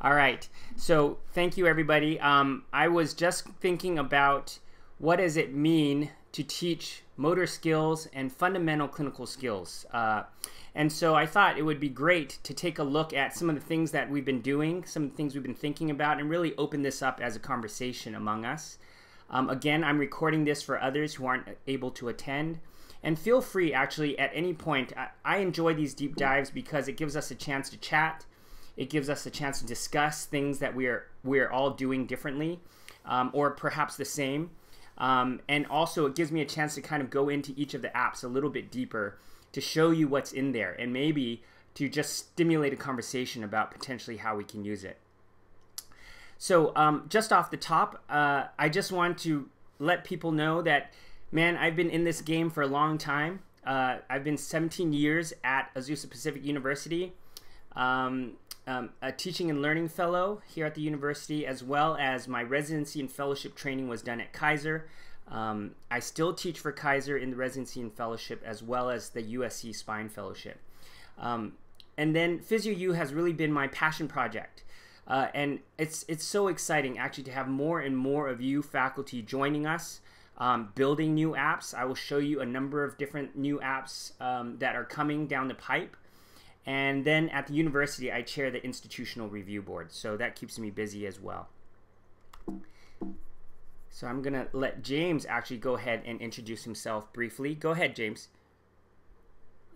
All right. So thank you, everybody. Um, I was just thinking about what does it mean to teach motor skills and fundamental clinical skills. Uh, and so I thought it would be great to take a look at some of the things that we've been doing, some of the things we've been thinking about, and really open this up as a conversation among us. Um, again, I'm recording this for others who aren't able to attend. And feel free, actually, at any point. I, I enjoy these deep dives because it gives us a chance to chat. It gives us a chance to discuss things that we're we're all doing differently, um, or perhaps the same. Um, and also, it gives me a chance to kind of go into each of the apps a little bit deeper to show you what's in there, and maybe to just stimulate a conversation about potentially how we can use it. So, um, just off the top, uh, I just want to let people know that Man, I've been in this game for a long time. Uh, I've been 17 years at Azusa Pacific University, um, um, a teaching and learning fellow here at the university, as well as my residency and fellowship training was done at Kaiser. Um, I still teach for Kaiser in the residency and fellowship, as well as the USC Spine Fellowship. Um, and then PhysioU has really been my passion project. Uh, and it's it's so exciting actually to have more and more of you faculty joining us um, building new apps. I will show you a number of different new apps um, that are coming down the pipe. And then at the university, I chair the institutional review board. So that keeps me busy as well. So I'm going to let James actually go ahead and introduce himself briefly. Go ahead, James.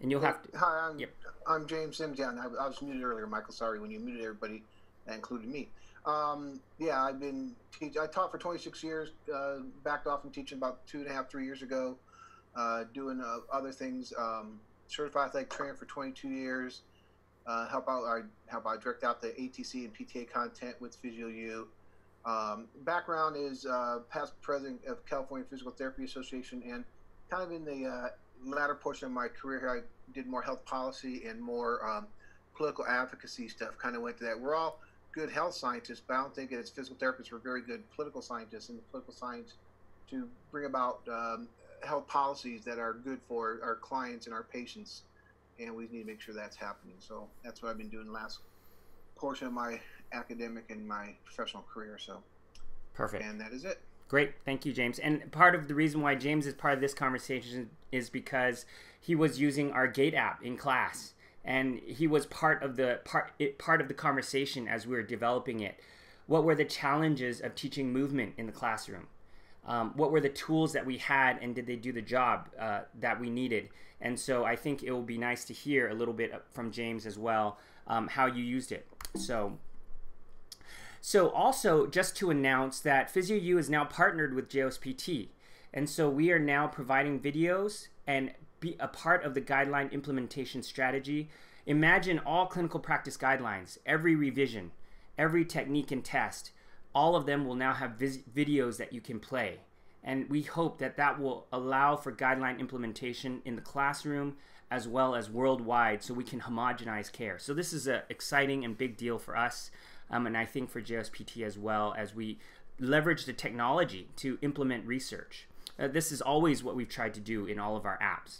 And you'll have to. Hi, I'm, yep. I'm James Syms. Yeah, I, I was muted earlier, Michael. Sorry, when you muted everybody, that included me. Um, yeah, I've been teach. I taught for 26 years. Uh, backed off from teaching about two and a half, three years ago. Uh, doing uh, other things. Um, certified athletic trainer for 22 years. Uh, help out. I help out direct out the ATC and PTA content with PhysioU. Um, background is uh, past president of California Physical Therapy Association, and kind of in the uh, latter portion of my career here, I did more health policy and more um, political advocacy stuff. Kind of went to that. We're all good health scientists, but I don't think as physical therapists we're very good political scientists in the political science to bring about um, health policies that are good for our clients and our patients. And we need to make sure that's happening. So that's what I've been doing the last portion of my academic and my professional career. So perfect. And that is it. Great. Thank you, James. And part of the reason why James is part of this conversation is because he was using our Gait app in class and he was part of the part it, part of the conversation as we were developing it. What were the challenges of teaching movement in the classroom? Um, what were the tools that we had, and did they do the job uh, that we needed? And so I think it will be nice to hear a little bit from James as well um, how you used it. So. So also just to announce that PhysioU is now partnered with JOSPT. And so we are now providing videos and be a part of the guideline implementation strategy. Imagine all clinical practice guidelines, every revision, every technique and test, all of them will now have videos that you can play. And we hope that that will allow for guideline implementation in the classroom as well as worldwide so we can homogenize care. So this is an exciting and big deal for us, um, and I think for JSPT as well as we leverage the technology to implement research. Uh, this is always what we've tried to do in all of our apps.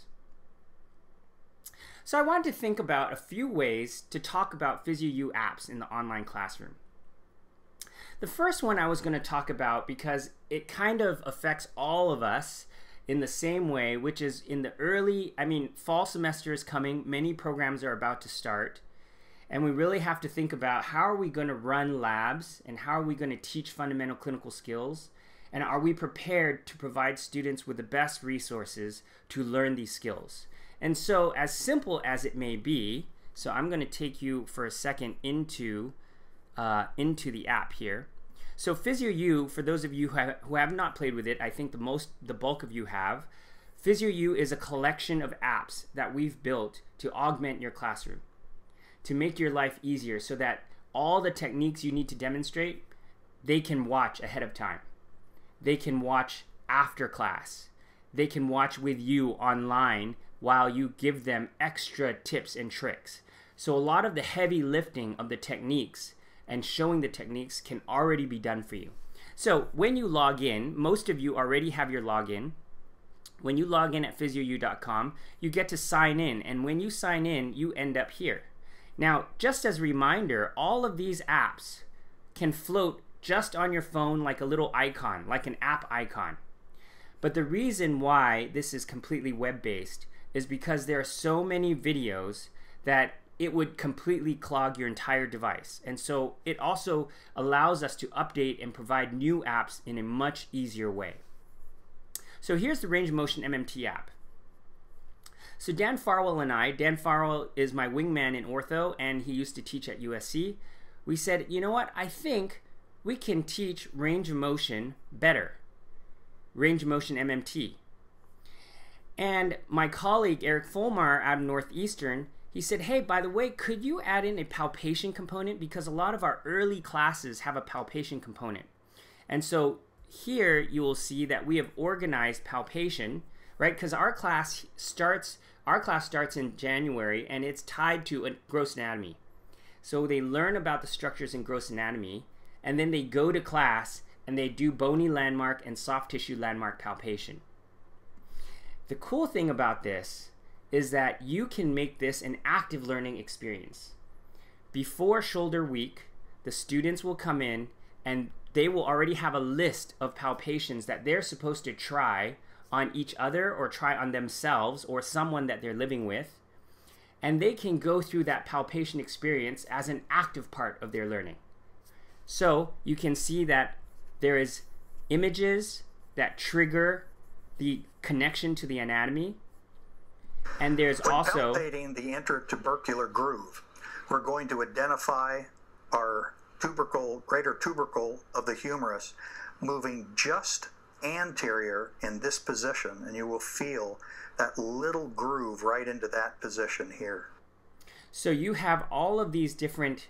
So I wanted to think about a few ways to talk about PhysioU apps in the online classroom. The first one I was going to talk about because it kind of affects all of us in the same way, which is in the early, I mean, fall semester is coming, many programs are about to start, and we really have to think about how are we going to run labs and how are we going to teach fundamental clinical skills and are we prepared to provide students with the best resources to learn these skills? And so, as simple as it may be, so I'm going to take you for a second into uh, into the app here. So PhysioU, for those of you who have, who have not played with it, I think the most the bulk of you have. PhysioU is a collection of apps that we've built to augment your classroom, to make your life easier, so that all the techniques you need to demonstrate, they can watch ahead of time. They can watch after class. They can watch with you online while you give them extra tips and tricks. So a lot of the heavy lifting of the techniques and showing the techniques can already be done for you. So when you log in, most of you already have your login. When you log in at physiou.com, you get to sign in. And when you sign in, you end up here. Now, just as a reminder, all of these apps can float just on your phone like a little icon, like an app icon. But the reason why this is completely web-based is because there are so many videos that it would completely clog your entire device. And so it also allows us to update and provide new apps in a much easier way. So here's the Range Motion MMT app. So Dan Farwell and I, Dan Farwell is my wingman in ortho and he used to teach at USC. We said, you know what, I think we can teach range of motion better. Range of motion MMT. And my colleague Eric Folmar out of Northeastern, he said, hey, by the way, could you add in a palpation component? Because a lot of our early classes have a palpation component. And so here you will see that we have organized palpation, right? Because our class starts, our class starts in January and it's tied to gross anatomy. So they learn about the structures in gross anatomy and then they go to class and they do bony landmark and soft tissue landmark palpation. The cool thing about this is that you can make this an active learning experience. Before shoulder week, the students will come in and they will already have a list of palpations that they're supposed to try on each other or try on themselves or someone that they're living with. And they can go through that palpation experience as an active part of their learning. So you can see that there is images that trigger the connection to the anatomy. And there's also palpating the intertubercular groove, we're going to identify our tubercle, greater tubercle of the humerus moving just anterior in this position, and you will feel that little groove right into that position here. so you have all of these different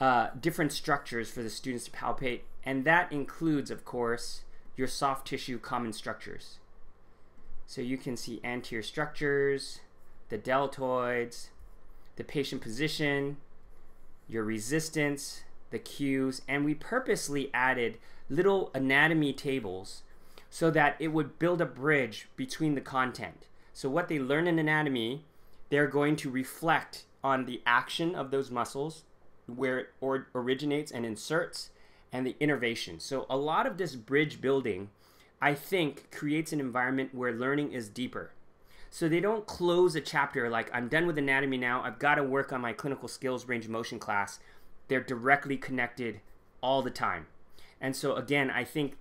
uh, different structures for the students to palpate, and that includes, of course, your soft tissue common structures. So you can see anterior structures, the deltoids, the patient position, your resistance, the cues, and we purposely added little anatomy tables so that it would build a bridge between the content. So what they learn in anatomy, they're going to reflect on the action of those muscles, where it or originates and inserts, and the innervation. So a lot of this bridge building, I think, creates an environment where learning is deeper. So they don't close a chapter like I'm done with anatomy now. I've got to work on my clinical skills range of motion class. They're directly connected all the time. And so again, I think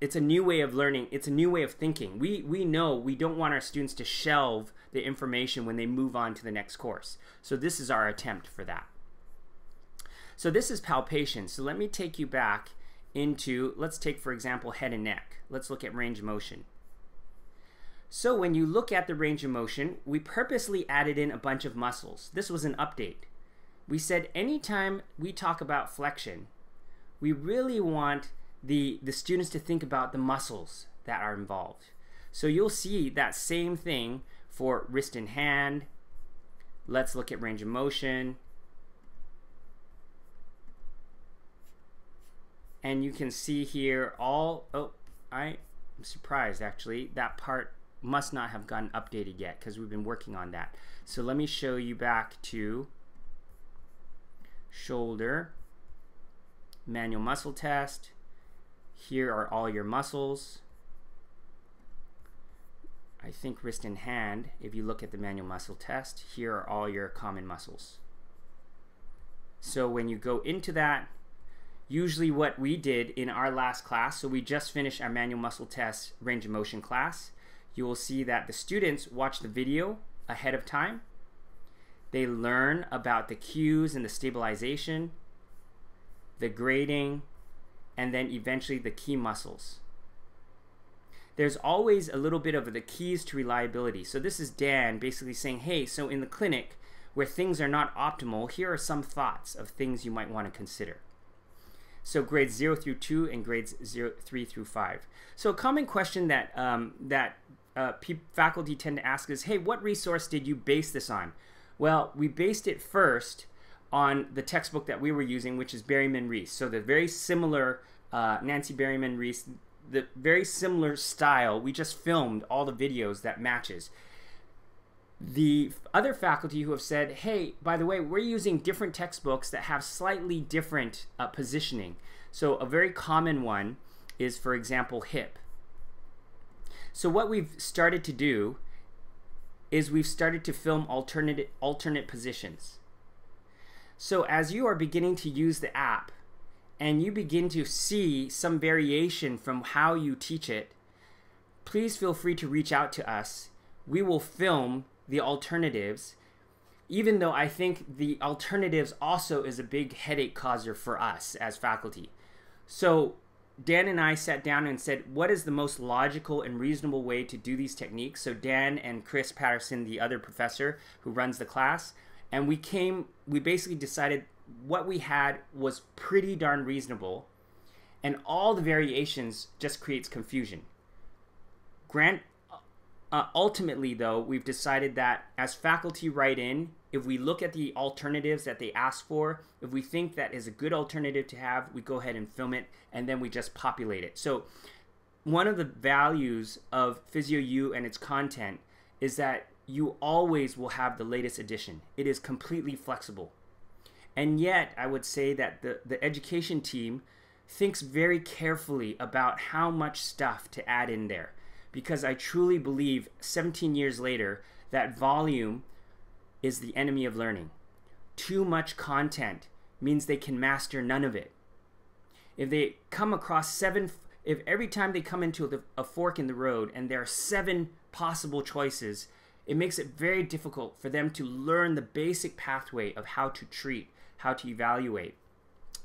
it's a new way of learning. It's a new way of thinking. We we know we don't want our students to shelve the information when they move on to the next course. So this is our attempt for that. So this is palpation. So let me take you back into let's take for example head and neck. Let's look at range of motion. So when you look at the range of motion, we purposely added in a bunch of muscles. This was an update. We said anytime we talk about flexion, we really want the, the students to think about the muscles that are involved. So you'll see that same thing for wrist and hand. Let's look at range of motion. And you can see here all, oh, I'm surprised actually. That part must not have gotten updated yet because we've been working on that. So let me show you back to shoulder, manual muscle test. Here are all your muscles. I think wrist and hand, if you look at the manual muscle test, here are all your common muscles. So when you go into that, usually what we did in our last class, so we just finished our manual muscle test range of motion class, you will see that the students watch the video ahead of time. They learn about the cues and the stabilization, the grading, and then eventually the key muscles. There's always a little bit of the keys to reliability. So this is Dan basically saying, hey, so in the clinic where things are not optimal, here are some thoughts of things you might want to consider. So grades 0 through 2 and grades 0, 3 through 5. So a common question that, um, that uh, faculty tend to ask is, hey, what resource did you base this on? Well, we based it first on the textbook that we were using, which is Berryman Reese. So the very similar uh, Nancy Berryman Reese, the very similar style. We just filmed all the videos that matches. The other faculty who have said, hey, by the way, we're using different textbooks that have slightly different uh, positioning. So a very common one is, for example, HIP. So what we've started to do is we've started to film alternate alternate positions. So as you are beginning to use the app and you begin to see some variation from how you teach it, please feel free to reach out to us. We will film the alternatives, even though I think the alternatives also is a big headache causer for us as faculty. So Dan and I sat down and said, what is the most logical and reasonable way to do these techniques? So Dan and Chris Patterson, the other professor who runs the class, and we came, we basically decided what we had was pretty darn reasonable, and all the variations just creates confusion. Grant, uh, ultimately, though, we've decided that as faculty write in, if we look at the alternatives that they ask for, if we think that is a good alternative to have, we go ahead and film it, and then we just populate it. So, one of the values of PhysioU and its content is that you always will have the latest edition. It is completely flexible. And yet, I would say that the, the education team thinks very carefully about how much stuff to add in there. Because I truly believe 17 years later, that volume is the enemy of learning. Too much content means they can master none of it. If they come across seven, if every time they come into a fork in the road and there are seven possible choices, it makes it very difficult for them to learn the basic pathway of how to treat, how to evaluate.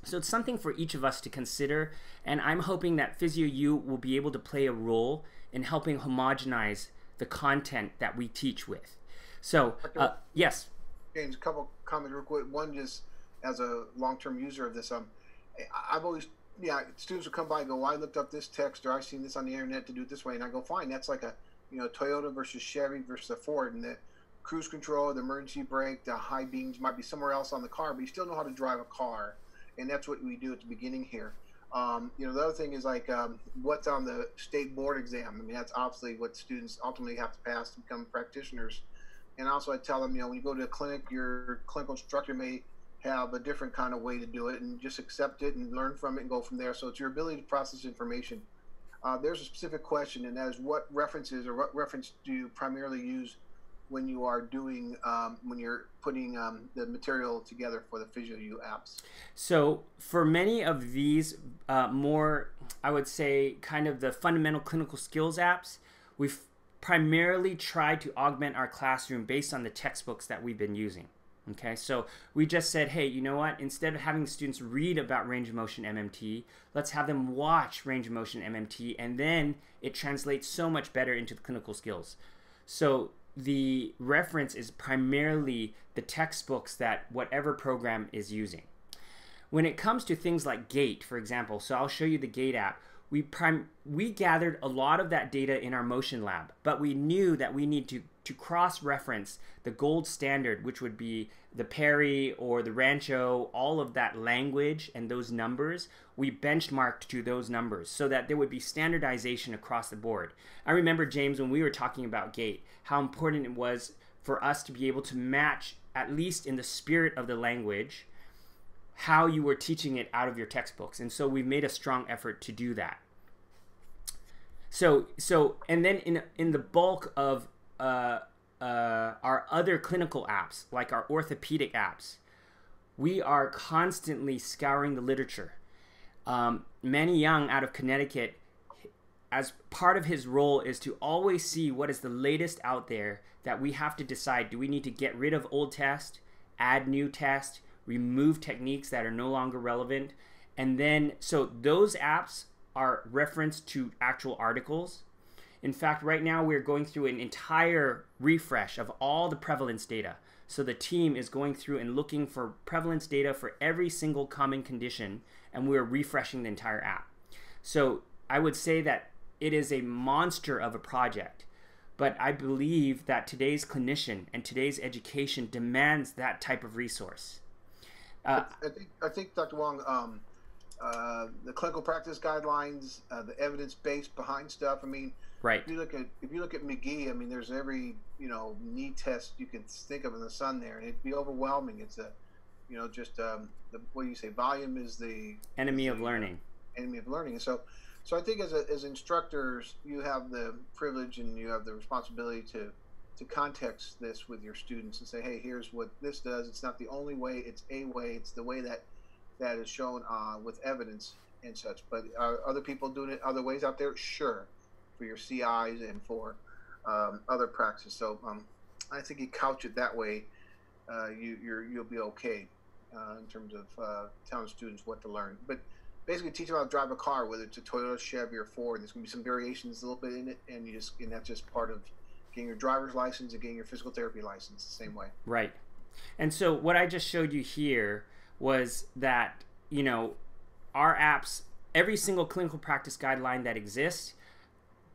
So it's something for each of us to consider, and I'm hoping that PhysioU will be able to play a role in helping homogenize the content that we teach with. So, uh, yes. James, a couple comments real quick. One, just as a long-term user of this, um, I've always, yeah, students will come by and go, well, I looked up this text or I've seen this on the internet to do it this way, and I go, fine, that's like a, you know, Toyota versus Chevy versus a Ford, and the cruise control, the emergency brake, the high beams might be somewhere else on the car, but you still know how to drive a car, and that's what we do at the beginning here. Um, you know, the other thing is like um, what's on the state board exam. I mean, that's obviously what students ultimately have to pass to become practitioners. And also, I tell them, you know, when you go to a clinic, your clinical instructor may have a different kind of way to do it, and just accept it and learn from it and go from there. So it's your ability to process information. Uh, there's a specific question, and that is what references or what reference do you primarily use when you are doing um, when you're putting um, the material together for the PhysioU apps? So for many of these uh, more, I would say, kind of the fundamental clinical skills apps, we've primarily tried to augment our classroom based on the textbooks that we've been using. Okay, so we just said, hey, you know what? Instead of having students read about range of motion MMT, let's have them watch range of motion MMT, and then it translates so much better into the clinical skills. So the reference is primarily the textbooks that whatever program is using. When it comes to things like Gait, for example, so I'll show you the Gait app we we gathered a lot of that data in our motion lab, but we knew that we need to to cross-reference the gold standard, which would be the Perry or the Rancho, all of that language and those numbers. We benchmarked to those numbers so that there would be standardization across the board. I remember James when we were talking about Gait, how important it was for us to be able to match at least in the spirit of the language how you were teaching it out of your textbooks. And so we made a strong effort to do that. So, so and then in, in the bulk of uh, uh, our other clinical apps, like our orthopedic apps, we are constantly scouring the literature. Um, Manny Young out of Connecticut, as part of his role, is to always see what is the latest out there that we have to decide do we need to get rid of old tests, add new tests, remove techniques that are no longer relevant. And then, so those apps are referenced to actual articles. In fact, right now we're going through an entire refresh of all the prevalence data. So the team is going through and looking for prevalence data for every single common condition, and we're refreshing the entire app. So I would say that it is a monster of a project, but I believe that today's clinician and today's education demands that type of resource. Uh, I, think, I think, Dr. Wong, um, uh, the clinical practice guidelines, uh, the evidence base behind stuff. I mean, right. If you look at if you look at Magee, I mean, there's every you know knee test you can think of in the sun there, and it'd be overwhelming. It's a you know just um, the what do you say? Volume is the enemy is of the, learning. Enemy of learning. So, so I think as a, as instructors, you have the privilege and you have the responsibility to to context this with your students and say, hey, here's what this does. It's not the only way. It's a way. It's the way that that is shown uh, with evidence and such. But are other people doing it other ways out there? Sure, for your CIs and for um, other practices. So um, I think you couch it that way, uh, you you're, you'll be okay uh, in terms of uh, telling students what to learn. But basically, teach them how to drive a car, whether it's a Toyota, Chevy, or Ford. There's going to be some variations a little bit in it, and you just and that's just part of getting your driver's license and getting your physical therapy license the same way. Right. And so what I just showed you here was that, you know, our apps, every single clinical practice guideline that exists,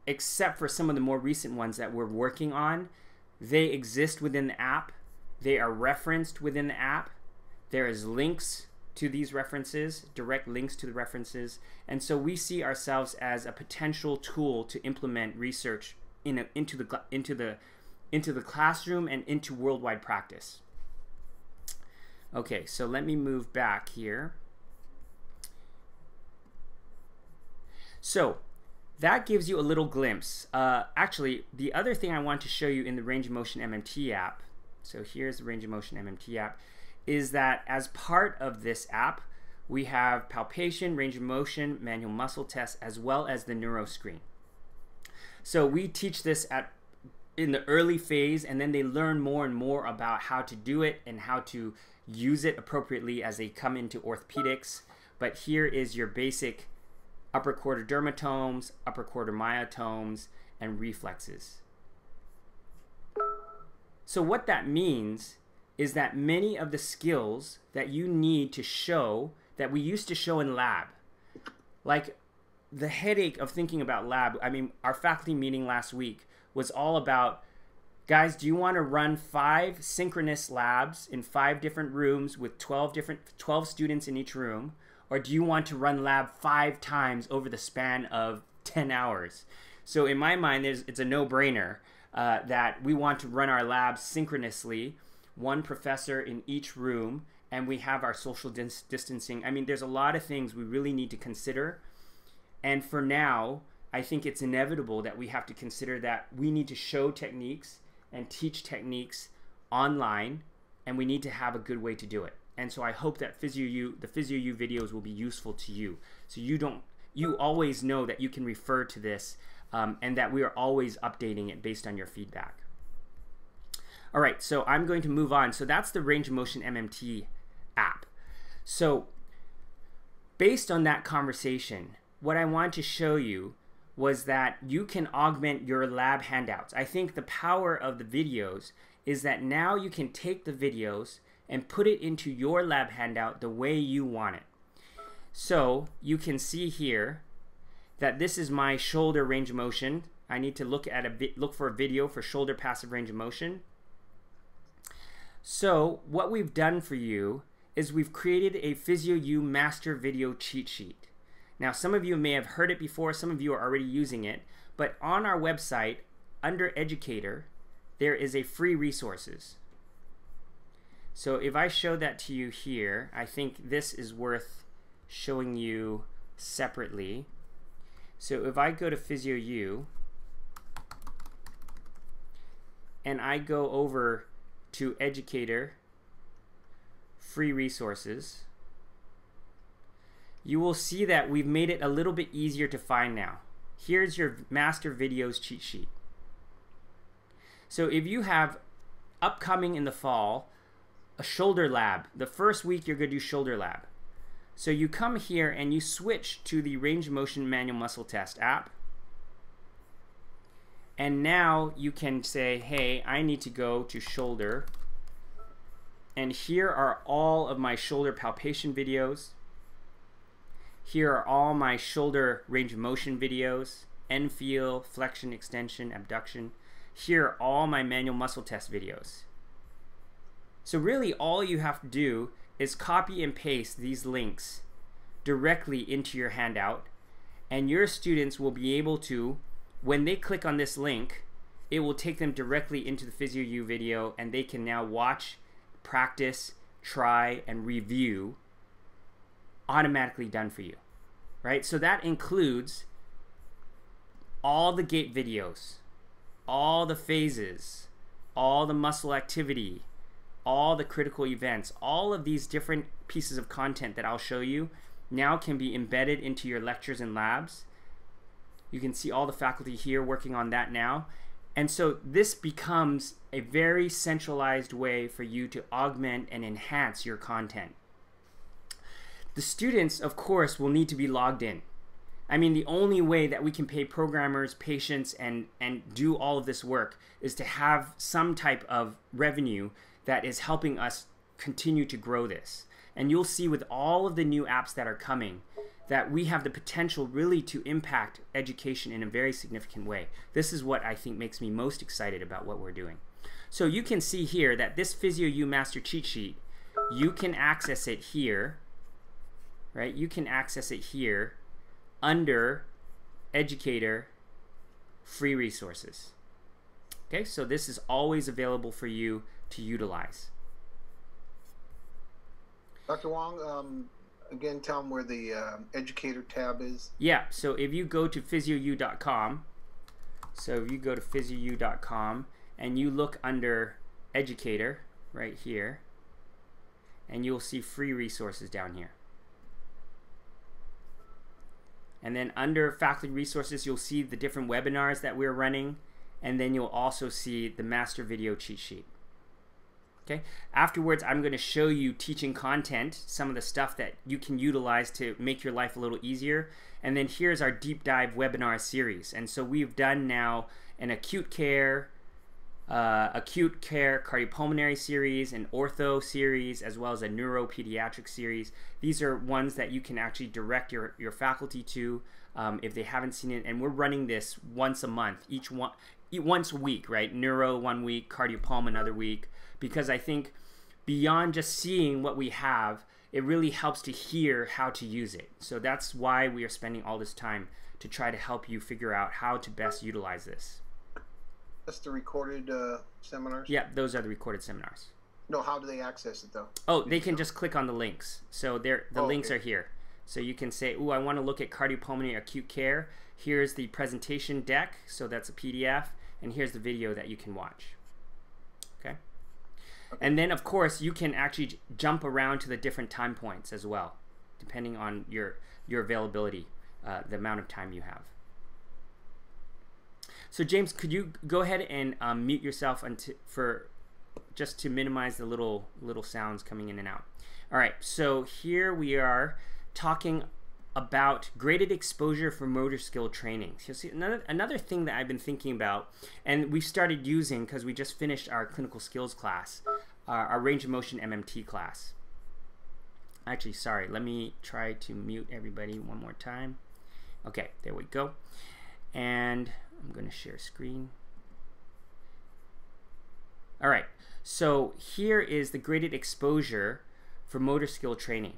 except for some of the more recent ones that we're working on, they exist within the app. They are referenced within the app. There is links to these references, direct links to the references. And so we see ourselves as a potential tool to implement research in a, into the into the into the classroom and into worldwide practice. Okay, so let me move back here. So that gives you a little glimpse. Uh, actually, the other thing I want to show you in the Range of Motion MMT app, so here's the Range of Motion MMT app, is that as part of this app, we have palpation, range of motion, manual muscle test, as well as the neuro screen. So we teach this at in the early phase, and then they learn more and more about how to do it and how to use it appropriately as they come into orthopedics. But here is your basic upper quarter dermatomes, upper quarter myotomes, and reflexes. So what that means is that many of the skills that you need to show that we used to show in lab, like the headache of thinking about lab, I mean, our faculty meeting last week was all about guys, do you want to run five synchronous labs in five different rooms with 12 different 12 students in each room or do you want to run lab 5 times over the span of 10 hours? So in my mind it's a no-brainer uh, that we want to run our labs synchronously, one professor in each room and we have our social dis distancing. I mean, there's a lot of things we really need to consider. And for now, I think it's inevitable that we have to consider that we need to show techniques and teach techniques online, and we need to have a good way to do it. And so I hope that PhysioU, the PhysioU videos will be useful to you. So you don't, you always know that you can refer to this um, and that we are always updating it based on your feedback. All right, so I'm going to move on. So that's the Range of Motion MMT app. So based on that conversation, what I want to show you was that you can augment your lab handouts. I think the power of the videos is that now you can take the videos and put it into your lab handout the way you want it. So you can see here that this is my shoulder range of motion. I need to look at a look for a video for shoulder passive range of motion. So what we've done for you is we've created a PhysioU master video cheat sheet. Now, some of you may have heard it before, some of you are already using it, but on our website, under Educator, there is a free resources. So if I show that to you here, I think this is worth showing you separately. So if I go to PhysioU, and I go over to Educator, free resources, you will see that we've made it a little bit easier to find now. Here's your master videos cheat sheet. So if you have upcoming in the fall, a shoulder lab, the first week you're going to do shoulder lab. So you come here and you switch to the range motion manual muscle test app. And now you can say, hey, I need to go to shoulder. And here are all of my shoulder palpation videos. Here are all my shoulder range of motion videos, end feel, flexion, extension, abduction. Here are all my manual muscle test videos. So really all you have to do is copy and paste these links directly into your handout and your students will be able to when they click on this link it will take them directly into the PhysioU video and they can now watch, practice, try, and review automatically done for you. Right? So that includes all the gait videos, all the phases, all the muscle activity, all the critical events, all of these different pieces of content that I'll show you now can be embedded into your lectures and labs. You can see all the faculty here working on that now. And so this becomes a very centralized way for you to augment and enhance your content. The students, of course, will need to be logged in. I mean, the only way that we can pay programmers, patients, and, and do all of this work is to have some type of revenue that is helping us continue to grow this. And you'll see with all of the new apps that are coming, that we have the potential really to impact education in a very significant way. This is what I think makes me most excited about what we're doing. So you can see here that this PhysioU Master Cheat Sheet, you can access it here, right? You can access it here under Educator Free Resources. Okay, so this is always available for you to utilize. Dr. Wong, um, again tell them where the uh, educator tab is? Yeah, so if you go to physiou.com, so if you go to physiou.com and you look under educator right here, and you'll see free resources down here. And then under faculty resources, you'll see the different webinars that we're running, and then you'll also see the master video cheat sheet. Okay. Afterwards, I'm going to show you teaching content, some of the stuff that you can utilize to make your life a little easier. And then here's our deep dive webinar series. And so we've done now an acute care, uh, acute care cardiopulmonary series, an ortho series, as well as a neuropediatric series. These are ones that you can actually direct your, your faculty to um, if they haven't seen it. And we're running this once a month, each one, once a week, right? Neuro one week, cardiopulm another week because I think beyond just seeing what we have, it really helps to hear how to use it. So that's why we are spending all this time to try to help you figure out how to best utilize this. That's the recorded uh, seminars? Yeah, those are the recorded seminars. No, how do they access it though? Oh, they can just click on the links. So there, the oh, links okay. are here. So you can say, "Oh, I want to look at cardiopulmonary acute care. Here's the presentation deck. So that's a PDF, and here's the video that you can watch." And then, of course, you can actually jump around to the different time points as well, depending on your your availability, uh, the amount of time you have. So, James, could you go ahead and um, mute yourself until, for just to minimize the little little sounds coming in and out. All right, so here we are talking about graded exposure for motor skill training. So see another another thing that I've been thinking about, and we've started using because we just finished our clinical skills class, our range of motion MMT class. Actually, sorry, let me try to mute everybody one more time. Okay, there we go. And I'm going to share screen. All right, so here is the graded exposure for motor skill training.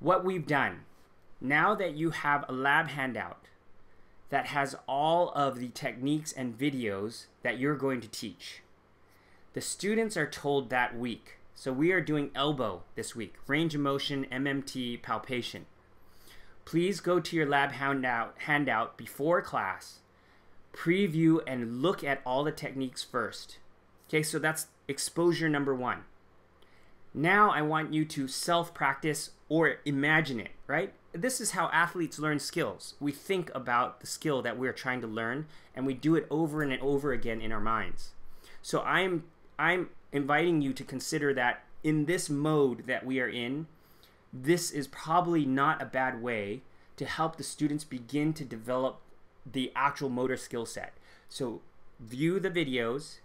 What we've done now that you have a lab handout that has all of the techniques and videos that you're going to teach, the students are told that week. So we are doing elbow this week, range of motion, MMT, palpation. Please go to your lab handout, handout before class, preview and look at all the techniques first. Okay, so that's exposure number one. Now I want you to self practice or imagine it, right? This is how athletes learn skills. We think about the skill that we're trying to learn and we do it over and over again in our minds. So I'm I'm inviting you to consider that in this mode that we are in, this is probably not a bad way to help the students begin to develop the actual motor skill set. So view the videos,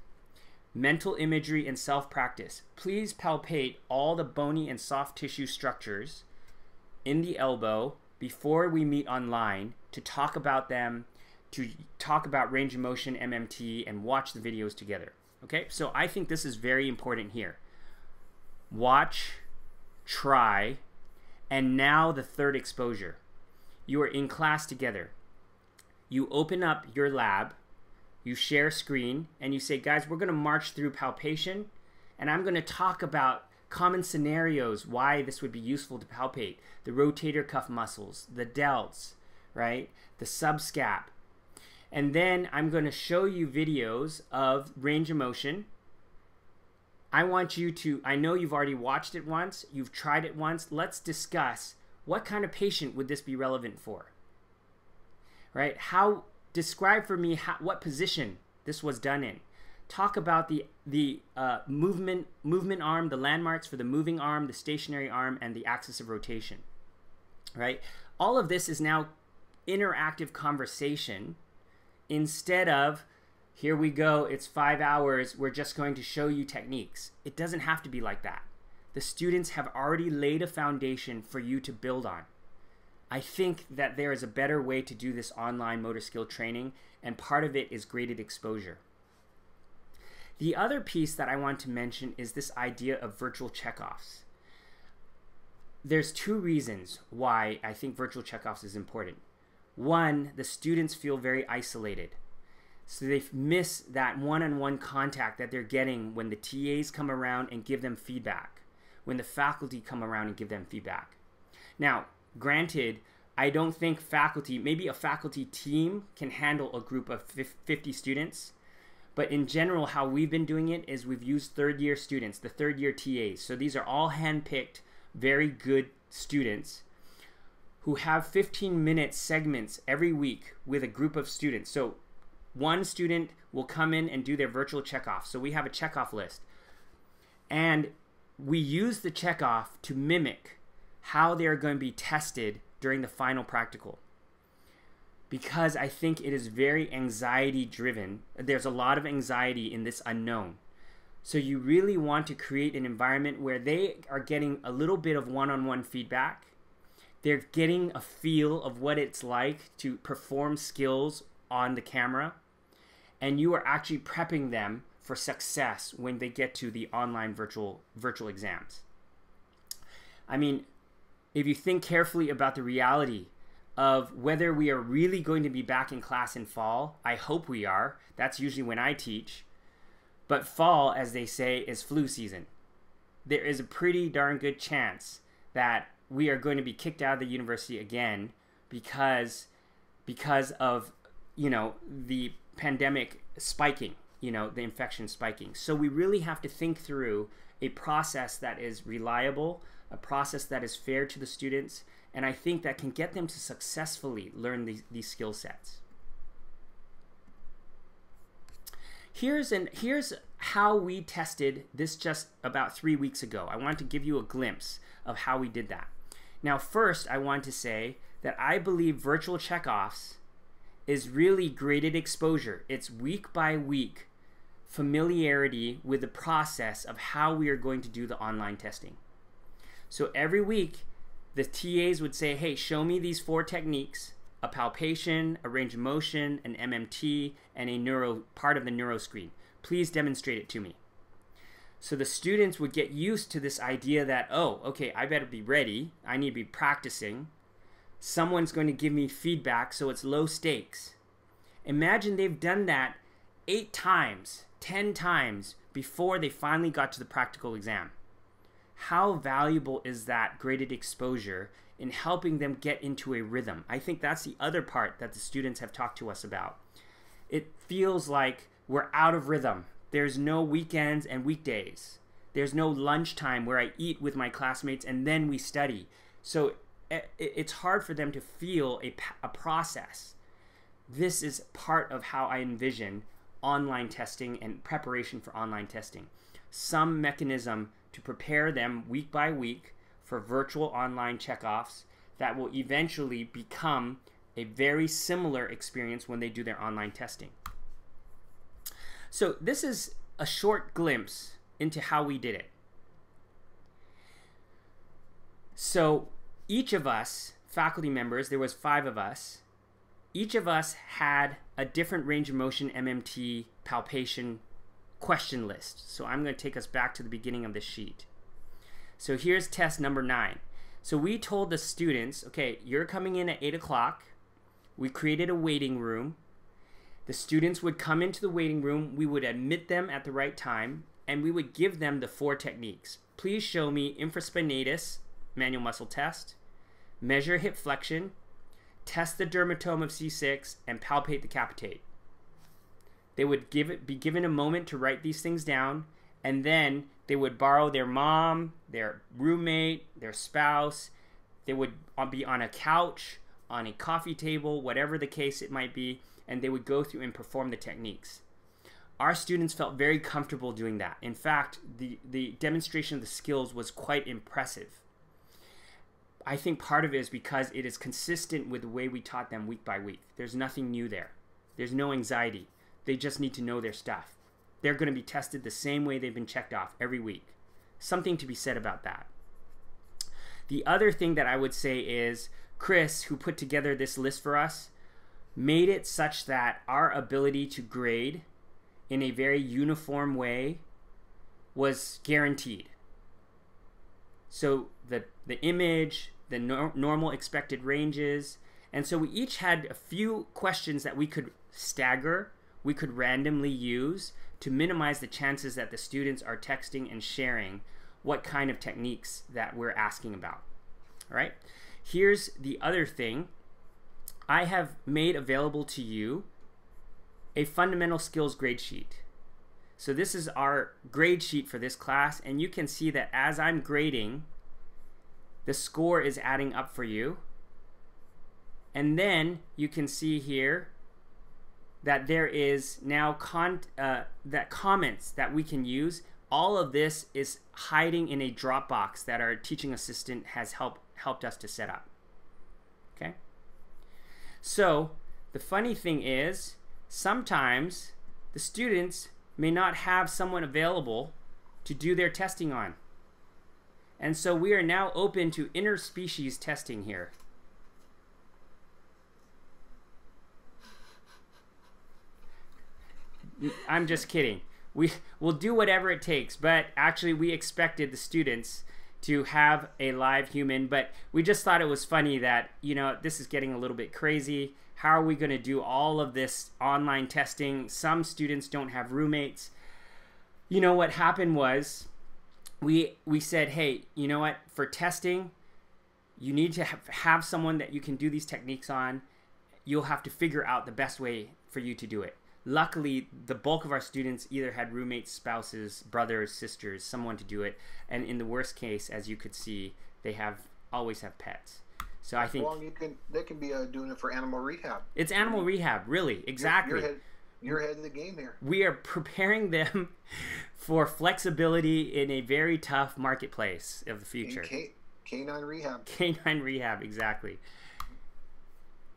mental imagery, and self practice. Please palpate all the bony and soft tissue structures in the elbow before we meet online to talk about them, to talk about range of motion, MMT, and watch the videos together. Okay, so I think this is very important here. Watch, try, And now the third exposure. You are in class together. You open up your lab, you share screen, and you say, guys, we're going to march through palpation, and I'm going to talk about common scenarios why this would be useful to palpate the rotator cuff muscles, the delts, right? The subscap. And then I'm going to show you videos of range of motion. I want you to, I know you've already watched it once, you've tried it once. Let's discuss what kind of patient would this be relevant for? Right? How, describe for me how, what position this was done in talk about the the uh, movement movement arm, the landmarks for the moving arm, the stationary arm, and the axis of rotation. Right. All of this is now interactive conversation instead of here we go. It's five hours. We're just going to show you techniques. It doesn't have to be like that. The students have already laid a foundation for you to build on. I think that there is a better way to do this online motor skill training, and part of it is graded exposure. The other piece that I want to mention is this idea of virtual checkoffs. There's two reasons why I think virtual checkoffs is important. One, the students feel very isolated. So they miss that one on one contact that they're getting when the TAs come around and give them feedback, when the faculty come around and give them feedback. Now, granted, I don't think faculty, maybe a faculty team can handle a group of 50 students, but in general, how we've been doing it is we've used third year students, the third year TAs. So these are all handpicked, very good students who have 15 minute segments every week with a group of students. So one student will come in and do their virtual checkoff. So we have a checkoff list. And we use the checkoff to mimic how they are going to be tested during the final practical because I think it is very anxiety driven. There's a lot of anxiety in this unknown. So you really want to create an environment where they are getting a little bit of one on one feedback. They're getting a feel of what it's like to perform skills on the camera. And you are actually prepping them for success when they get to the online virtual virtual exams. I mean, if you think carefully about the reality of whether we are really going to be back in class in fall. I hope we are. That's usually when I teach. But fall, as they say, is flu season. There is a pretty darn good chance that we are going to be kicked out of the university again because because of you know the pandemic spiking you know the infection spiking so we really have to think through a process that is reliable a process that is fair to the students and I think that can get them to successfully learn these, these skill sets. Here's an here's how we tested this just about three weeks ago. I want to give you a glimpse of how we did that. Now, first, I want to say that I believe virtual checkoffs is really graded exposure. It's week by week familiarity with the process of how we are going to do the online testing. So every week, the TAs would say, hey, show me these four techniques a palpation, a range of motion, an MMT, and a neuro part of the neuro screen. Please demonstrate it to me. So the students would get used to this idea that, oh, okay, I better be ready. I need to be practicing. Someone's going to give me feedback, so it's low stakes. Imagine they've done that eight times, ten times before they finally got to the practical exam how valuable is that graded exposure in helping them get into a rhythm? I think that's the other part that the students have talked to us about. It feels like we're out of rhythm. There's no weekends and weekdays. There's no lunchtime where I eat with my classmates and then we study. So it's hard for them to feel a, a process. This is part of how I envision online testing and preparation for online testing. Some mechanism to prepare them week by week for virtual online checkoffs that will eventually become a very similar experience when they do their online testing. So this is a short glimpse into how we did it. So each of us, faculty members, there was five of us, each of us had a different range of motion MMT palpation question list. So I'm going to take us back to the beginning of the sheet. So here's test number nine. So we told the students, okay, you're coming in at 8 o'clock. We created a waiting room. The students would come into the waiting room. We would admit them at the right time, and we would give them the four techniques. Please show me infraspinatus, manual muscle test, measure hip flexion, test the dermatome of C6, and palpate the capitate. They would give it, be given a moment to write these things down, and then they would borrow their mom, their roommate, their spouse. They would uh, be on a couch, on a coffee table, whatever the case it might be, and they would go through and perform the techniques. Our students felt very comfortable doing that. In fact, the, the demonstration of the skills was quite impressive. I think part of it is because it is consistent with the way we taught them week by week. There's nothing new there. There's no anxiety. They just need to know their stuff. They're going to be tested the same way they've been checked off every week. Something to be said about that. The other thing that I would say is Chris, who put together this list for us, made it such that our ability to grade in a very uniform way was guaranteed. So the the image, the no normal expected ranges, and so we each had a few questions that we could stagger, we could randomly use to minimize the chances that the students are texting and sharing what kind of techniques that we're asking about. All right. Here's the other thing. I have made available to you a fundamental skills grade sheet. So this is our grade sheet for this class and you can see that as I'm grading the score is adding up for you. And then you can see here that there is now con uh, that comments that we can use. All of this is hiding in a Dropbox that our teaching assistant has helped helped us to set up. Okay. So the funny thing is sometimes the students may not have someone available to do their testing on. And so we are now open to interspecies testing here. I'm just kidding. We will do whatever it takes, but actually we expected the students to have a live human, but we just thought it was funny that, you know, this is getting a little bit crazy. How are we going to do all of this online testing? Some students don't have roommates. You know what happened was we we said, hey, you know what? For testing, you need to have, have someone that you can do these techniques on. You'll have to figure out the best way for you to do it. Luckily, the bulk of our students either had roommates, spouses, brothers, sisters, someone to do it, and in the worst case, as you could see, they have always have pets. So I think well, you can they can be uh, doing it for animal rehab. It's animal rehab, really, exactly. You're, you're, ahead in the game here. We are preparing them for flexibility in a very tough marketplace of the future. Canine rehab. Canine rehab, exactly.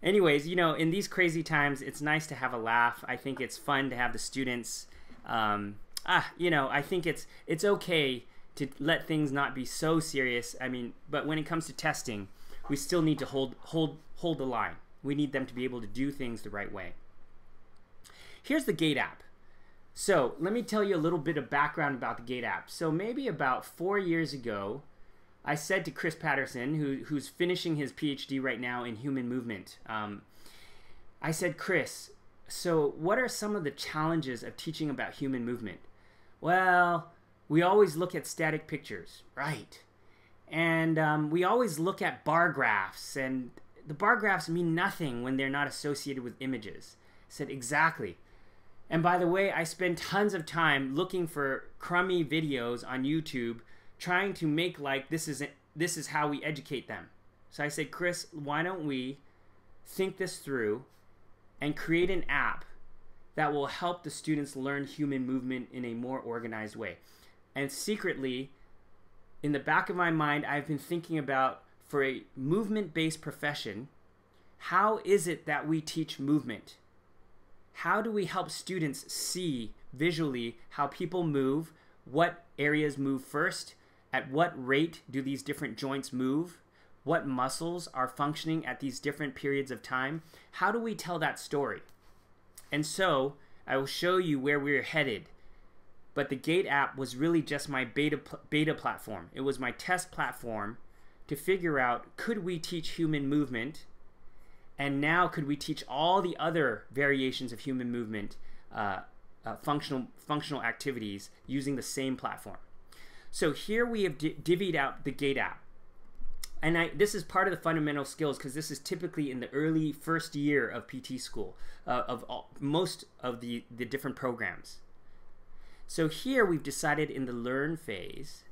Anyways, you know, in these crazy times, it's nice to have a laugh. I think it's fun to have the students. Um, ah, you know, I think it's it's okay to let things not be so serious. I mean, but when it comes to testing, we still need to hold hold hold the line. We need them to be able to do things the right way. Here's the Gait app. So let me tell you a little bit of background about the Gait app. So maybe about four years ago, I said to Chris Patterson, who, who's finishing his PhD right now in human movement, um, I said, Chris, so what are some of the challenges of teaching about human movement? Well, we always look at static pictures, right? And um, we always look at bar graphs, and the bar graphs mean nothing when they're not associated with images. I said, exactly. And by the way, I spend tons of time looking for crummy videos on YouTube trying to make like this is this is how we educate them. So I said, "Chris, why don't we think this through and create an app that will help the students learn human movement in a more organized way?" And secretly, in the back of my mind, I've been thinking about for a movement-based profession, how is it that we teach movement? how do we help students see visually how people move, what areas move first, at what rate do these different joints move, what muscles are functioning at these different periods of time? How do we tell that story? And so I will show you where we're headed. But the Gait app was really just my beta beta platform. It was my test platform to figure out could we teach human movement and now could we teach all the other variations of human movement uh, uh, functional functional activities using the same platform so here we have divvied out the gait app and I, this is part of the fundamental skills because this is typically in the early first year of PT school uh, of all, most of the, the different programs. So here we've decided in the learn phase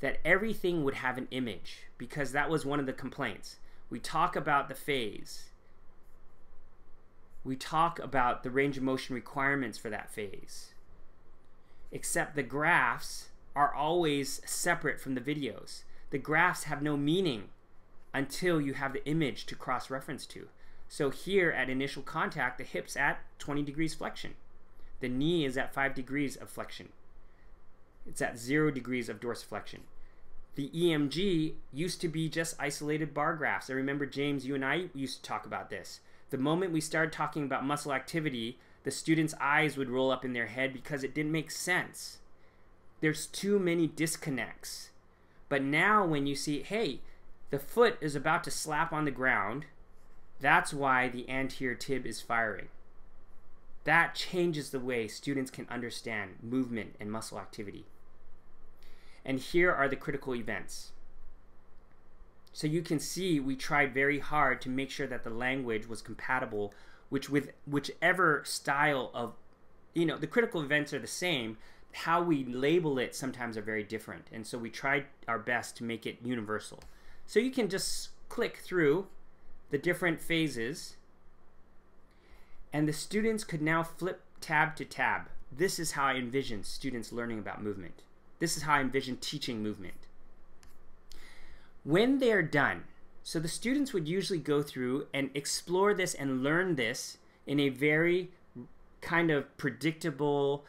that everything would have an image because that was one of the complaints. We talk about the phase. We talk about the range of motion requirements for that phase. Except the graphs are always separate from the videos the graphs have no meaning until you have the image to cross-reference to. So here at initial contact, the hip's at 20 degrees flexion. The knee is at 5 degrees of flexion. It's at 0 degrees of dorsiflexion. The EMG used to be just isolated bar graphs. I remember, James, you and I used to talk about this. The moment we started talking about muscle activity, the students' eyes would roll up in their head because it didn't make sense. There's too many disconnects but now when you see, hey, the foot is about to slap on the ground, that's why the anterior tib is firing. That changes the way students can understand movement and muscle activity. And here are the critical events. So you can see we tried very hard to make sure that the language was compatible which with whichever style of you know the critical events are the same how we label it sometimes are very different. And so we tried our best to make it universal. So you can just click through the different phases and the students could now flip tab to tab. This is how I envision students learning about movement. This is how I envision teaching movement. When they're done, so the students would usually go through and explore this and learn this in a very kind of predictable,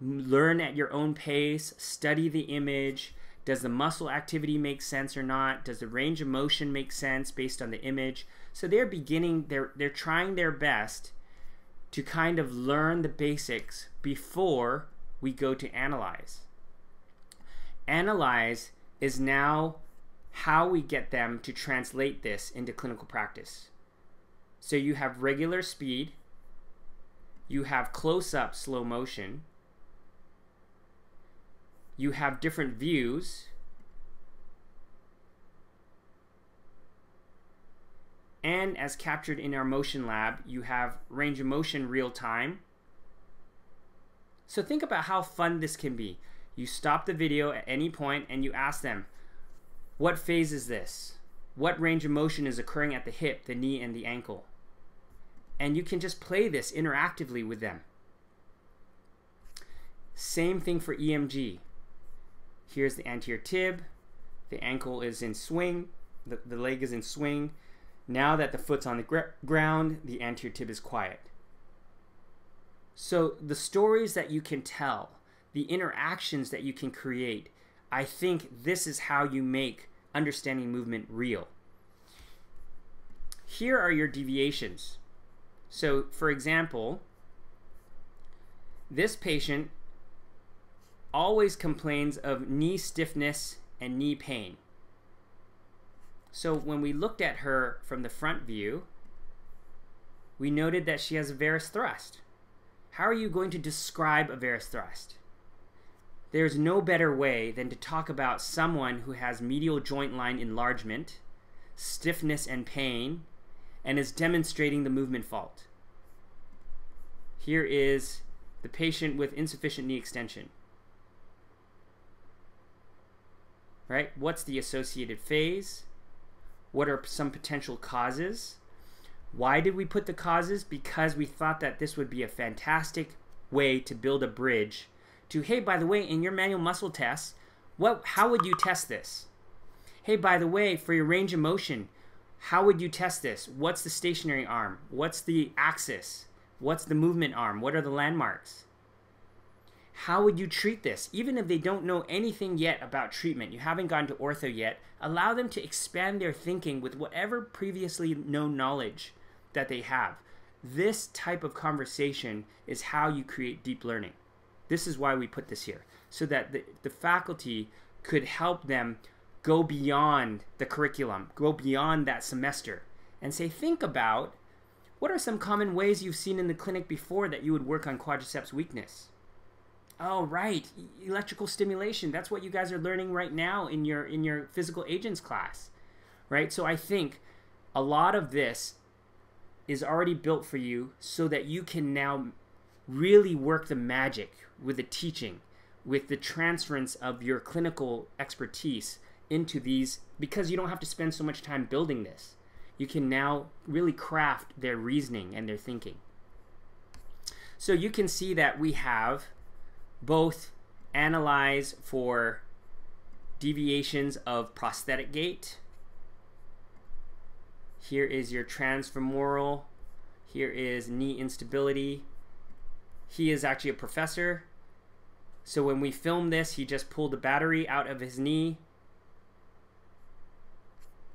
learn at your own pace, study the image. Does the muscle activity make sense or not? Does the range of motion make sense based on the image? So they're beginning, they're, they're trying their best to kind of learn the basics before we go to analyze. Analyze is now how we get them to translate this into clinical practice. So you have regular speed, you have close up slow motion, you have different views. And as captured in our motion lab, you have range of motion real time. So think about how fun this can be. You stop the video at any point and you ask them, what phase is this? What range of motion is occurring at the hip, the knee, and the ankle? And you can just play this interactively with them. Same thing for EMG. Here's the anterior tib. The ankle is in swing. The, the leg is in swing. Now that the foot's on the gr ground, the anterior tib is quiet. So the stories that you can tell, the interactions that you can create, I think this is how you make understanding movement real. Here are your deviations. So for example, this patient always complains of knee stiffness and knee pain. So when we looked at her from the front view, we noted that she has a varus thrust. How are you going to describe a varus thrust? There's no better way than to talk about someone who has medial joint line enlargement, stiffness and pain, and is demonstrating the movement fault. Here is the patient with insufficient knee extension. Right? What's the associated phase? What are some potential causes? Why did we put the causes? Because we thought that this would be a fantastic way to build a bridge to, hey, by the way, in your manual muscle tests, what, how would you test this? Hey, by the way, for your range of motion, how would you test this? What's the stationary arm? What's the axis? What's the movement arm? What are the landmarks? How would you treat this? Even if they don't know anything yet about treatment, you haven't gone to ortho yet, allow them to expand their thinking with whatever previously known knowledge that they have. This type of conversation is how you create deep learning. This is why we put this here, so that the, the faculty could help them go beyond the curriculum, go beyond that semester, and say, think about what are some common ways you've seen in the clinic before that you would work on quadriceps weakness? Oh, right, electrical stimulation. That's what you guys are learning right now in your in your physical agents class. Right? So I think a lot of this is already built for you so that you can now really work the magic with the teaching, with the transference of your clinical expertise into these because you don't have to spend so much time building this. You can now really craft their reasoning and their thinking. So you can see that we have both analyze for deviations of prosthetic gait. Here is your transfemoral. Here is knee instability. He is actually a professor. So when we filmed this, he just pulled the battery out of his knee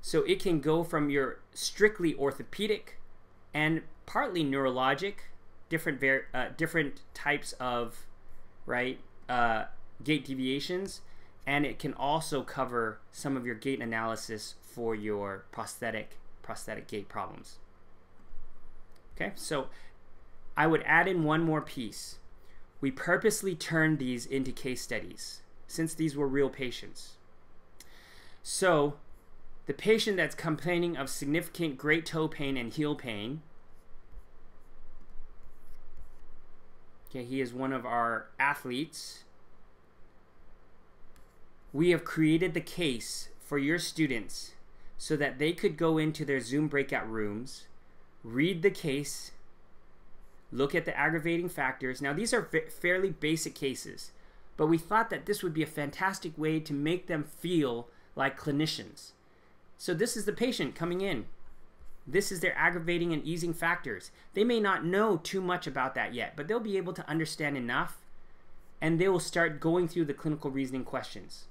so it can go from your strictly orthopedic and partly neurologic, different uh, different types of right uh, gait deviations, and it can also cover some of your gait analysis for your prosthetic prosthetic gait problems. Okay, so I would add in one more piece. We purposely turned these into case studies since these were real patients. So the patient that's complaining of significant great toe pain and heel pain. Okay, he is one of our athletes. We have created the case for your students so that they could go into their Zoom breakout rooms, read the case, look at the aggravating factors. Now, these are fairly basic cases, but we thought that this would be a fantastic way to make them feel like clinicians. So this is the patient coming in. This is their aggravating and easing factors. They may not know too much about that yet, but they'll be able to understand enough and they will start going through the clinical reasoning questions.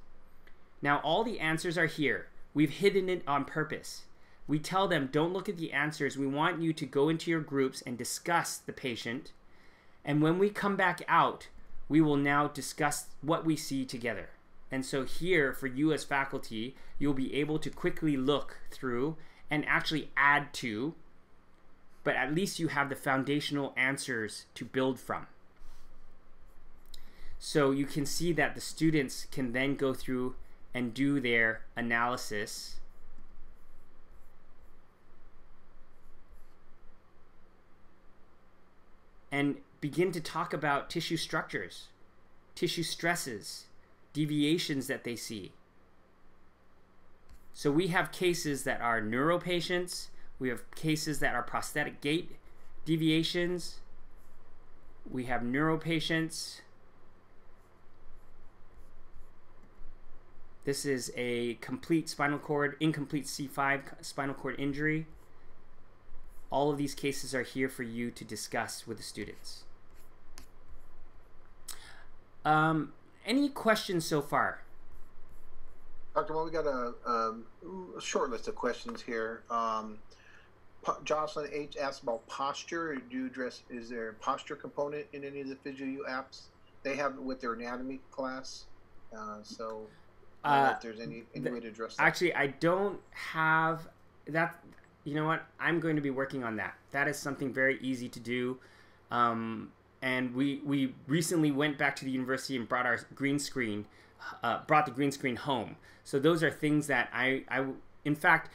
Now, all the answers are here. We've hidden it on purpose. We tell them, don't look at the answers. We want you to go into your groups and discuss the patient. And when we come back out, we will now discuss what we see together. And so here, for you as faculty, you'll be able to quickly look through and actually add to, but at least you have the foundational answers to build from. So you can see that the students can then go through and do their analysis. And begin to talk about tissue structures, tissue stresses, deviations that they see. So we have cases that are neuro patients, we have cases that are prosthetic gait deviations, we have neuro patients. This is a complete spinal cord, incomplete C5 spinal cord injury. All of these cases are here for you to discuss with the students. Um, any questions so far? Dr. Well, we got a, a, a, short list of questions here. Um, Jocelyn H asked about posture. Do you address is there a posture component in any of the PhysioU apps? They have with their anatomy class. Uh, so, uh, if there's any, any way to address that. Actually, I don't have that. You know what? I'm going to be working on that. That is something very easy to do. Um, and we we recently went back to the university and brought our green screen, uh, brought the green screen home. So those are things that I I in fact,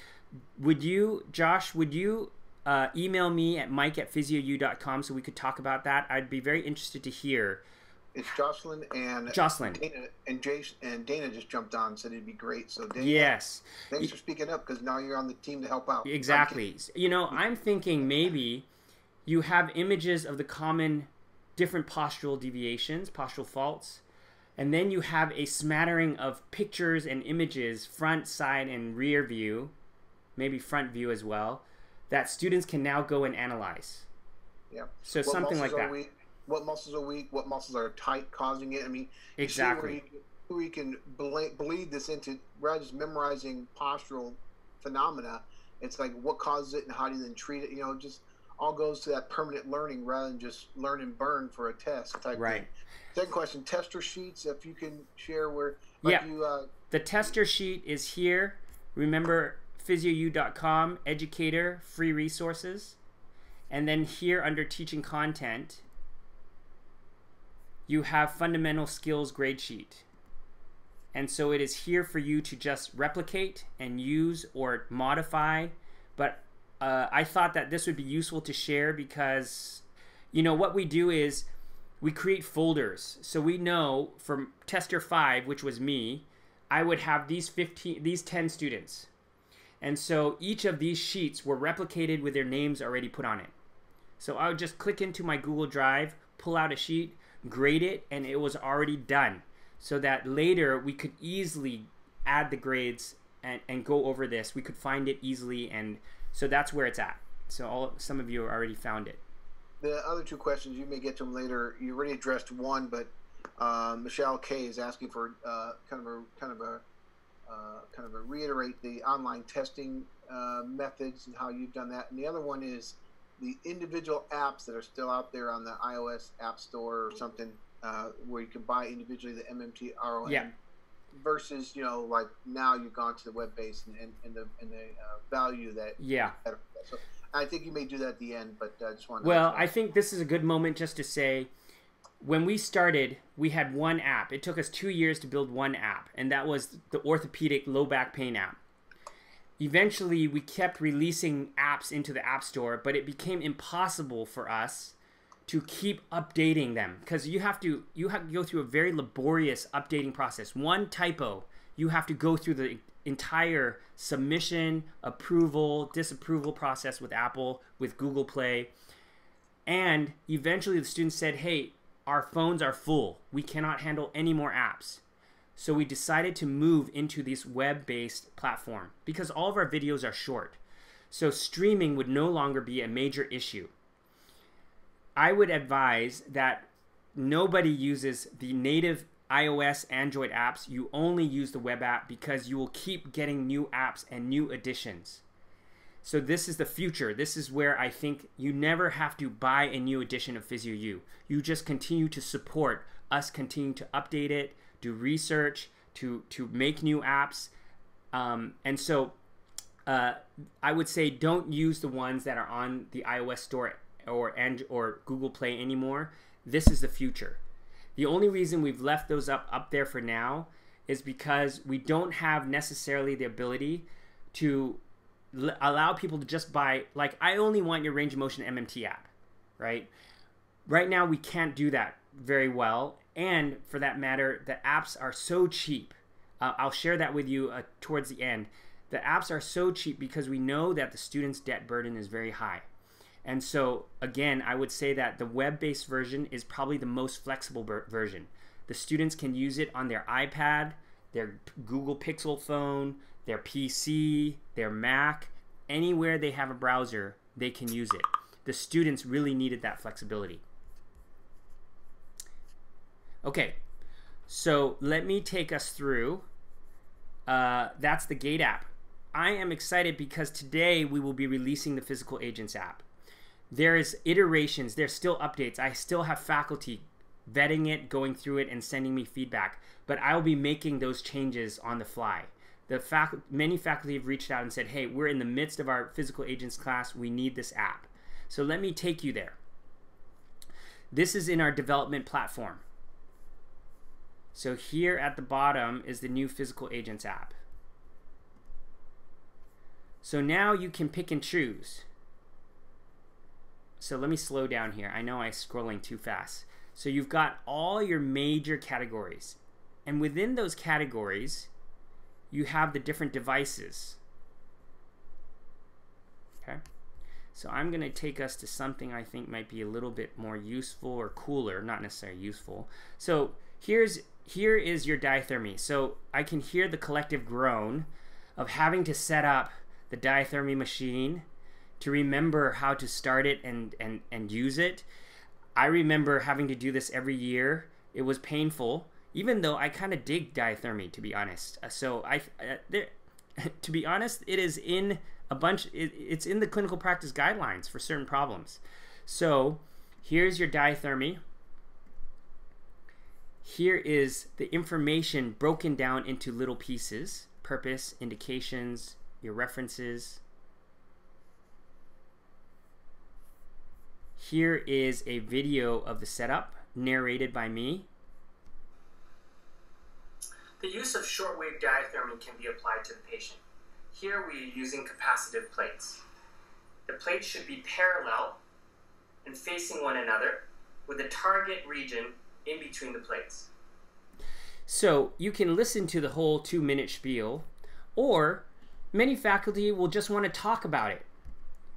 would you Josh would you uh, email me at mike at physiou.com so we could talk about that? I'd be very interested to hear. It's Jocelyn and Jocelyn Dana, and Jason and Dana just jumped on said it'd be great. So Dana, yes, thanks for speaking up because now you're on the team to help out. Exactly. You know, I'm thinking maybe you have images of the common different postural deviations, postural faults. And then you have a smattering of pictures and images, front, side, and rear view, maybe front view as well, that students can now go and analyze. Yeah. So what something like that. Weak, what muscles are weak? What muscles are tight, causing it? I mean, exactly. We can bleed this into rather just memorizing postural phenomena. It's like what causes it and how do you then treat it? You know, just all goes to that permanent learning rather than just learn and burn for a test type right. thing. Second question: tester sheets. If you can share where, like yeah. you, uh, the tester sheet is here. Remember physiou.com, educator, free resources. And then here under teaching content, you have fundamental skills grade sheet. And so it is here for you to just replicate and use or modify. But uh, I thought that this would be useful to share because, you know, what we do is we create folders. So we know from tester five, which was me, I would have these 15, these 10 students. And so each of these sheets were replicated with their names already put on it. So I would just click into my Google Drive, pull out a sheet, grade it, and it was already done. So that later we could easily add the grades and, and go over this. We could find it easily, and so that's where it's at. So all some of you have already found it. The other two questions you may get to them later. You already addressed one, but uh, Michelle K is asking for uh, kind of a kind of a uh, kind of a reiterate the online testing uh, methods and how you've done that. And the other one is the individual apps that are still out there on the iOS App Store or something uh, where you can buy individually the MMT ROM. Yeah. Versus, you know, like now you've gone to the web base and, and, and the and the uh, value that yeah. So I think you may do that at the end, but I just want. Well, I think this is a good moment just to say when we started, we had one app. It took us two years to build one app, and that was the orthopedic low back pain app. Eventually, we kept releasing apps into the App Store, but it became impossible for us to keep updating them because you have to you have to go through a very laborious updating process. One typo, you have to go through the entire submission, approval, disapproval process with Apple, with Google Play. And eventually the students said, "Hey, our phones are full. We cannot handle any more apps. So we decided to move into this web based platform because all of our videos are short. So streaming would no longer be a major issue. I would advise that nobody uses the native iOS, Android apps. You only use the web app because you will keep getting new apps and new additions. So this is the future. This is where I think you never have to buy a new edition of PhysioU. You just continue to support us continue to update it, do research, to to make new apps. Um, and so uh, I would say don't use the ones that are on the iOS store or and or Google Play anymore. This is the future. The only reason we've left those up up there for now is because we don't have necessarily the ability to allow people to just buy like I only want your range of motion MMT app, right? Right now we can't do that very well, and for that matter, the apps are so cheap. Uh, I'll share that with you uh, towards the end. The apps are so cheap because we know that the student's debt burden is very high. And so, again, I would say that the web based version is probably the most flexible version. The students can use it on their iPad, their Google Pixel phone, their PC, their Mac, anywhere they have a browser, they can use it. The students really needed that flexibility. Okay, so let me take us through. Uh, that's the Gait app. I am excited because today we will be releasing the Physical Agents app. There is iterations, there's still updates. I still have faculty vetting it, going through it, and sending me feedback. But I'll be making those changes on the fly the fac- many faculty have reached out and said, hey, we're in the midst of our physical agents class. We need this app. So let me take you there. This is in our development platform. So here at the bottom is the new physical agents app. So now you can pick and choose. So let me slow down here. I know I'm scrolling too fast. So you've got all your major categories. And within those categories, you have the different devices. Okay, so I'm going to take us to something I think might be a little bit more useful or cooler, not necessarily useful. So here's here is your diathermy. So I can hear the collective groan of having to set up the diathermy machine to remember how to start it and, and, and use it. I remember having to do this every year. It was painful even though I kind of dig diathermy to be honest. Uh, so I, uh, there, to be honest, it is in a bunch. It, it's in the clinical practice guidelines for certain problems. So here's your diathermy. here is the information broken down into little pieces purpose, indications, your references. Here is a video of the setup narrated by me. The use of shortwave diathermy can be applied to the patient. Here we are using capacitive plates. The plates should be parallel and facing one another with a target region in between the plates. So you can listen to the whole two minute spiel, or many faculty will just want to talk about it.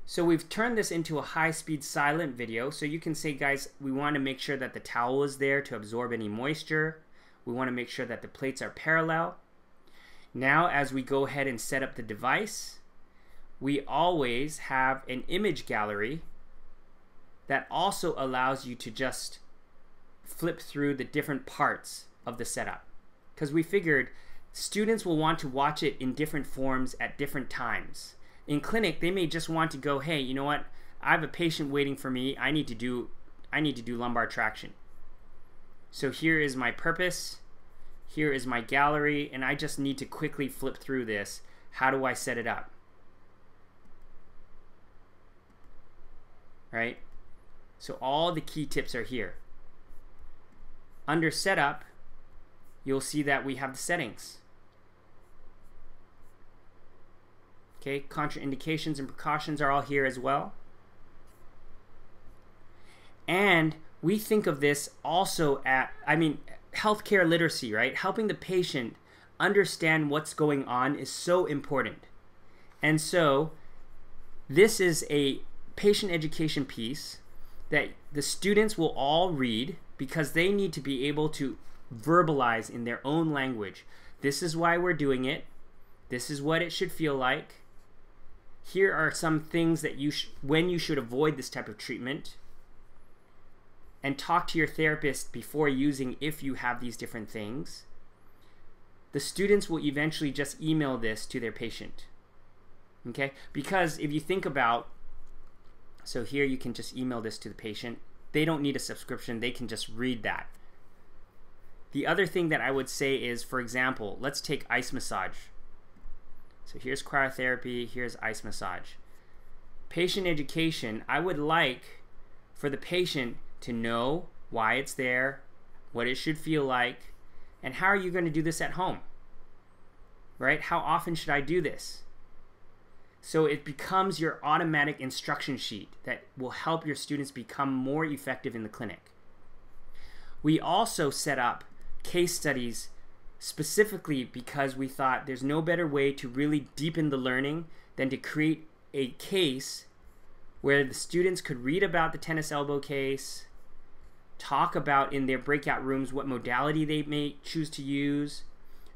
So we've turned this into a high speed silent video. So you can say, guys, we want to make sure that the towel is there to absorb any moisture. We want to make sure that the plates are parallel. Now, as we go ahead and set up the device, we always have an image gallery that also allows you to just flip through the different parts of the setup. Because we figured students will want to watch it in different forms at different times. In clinic, they may just want to go, hey, you know what? I have a patient waiting for me. I need to do I need to do lumbar traction. So here is my purpose. Here is my gallery, and I just need to quickly flip through this. How do I set it up? Right? So all the key tips are here. Under setup, you'll see that we have the settings. Okay, contraindications and precautions are all here as well. And we think of this also at, I mean, healthcare literacy, right? Helping the patient understand what's going on is so important. And so, this is a patient education piece that the students will all read because they need to be able to verbalize in their own language. This is why we're doing it. This is what it should feel like. Here are some things that you when you should avoid this type of treatment. And talk to your therapist before using if you have these different things. The students will eventually just email this to their patient. Okay? Because if you think about so here you can just email this to the patient. They don't need a subscription, they can just read that. The other thing that I would say is, for example, let's take ice massage. So here's cryotherapy, here's ice massage. Patient education, I would like for the patient to know why it's there, what it should feel like, and how are you going to do this at home? Right? How often should I do this? So it becomes your automatic instruction sheet that will help your students become more effective in the clinic. We also set up case studies specifically because we thought there's no better way to really deepen the learning than to create a case where the students could read about the tennis elbow case, talk about in their breakout rooms what modality they may choose to use,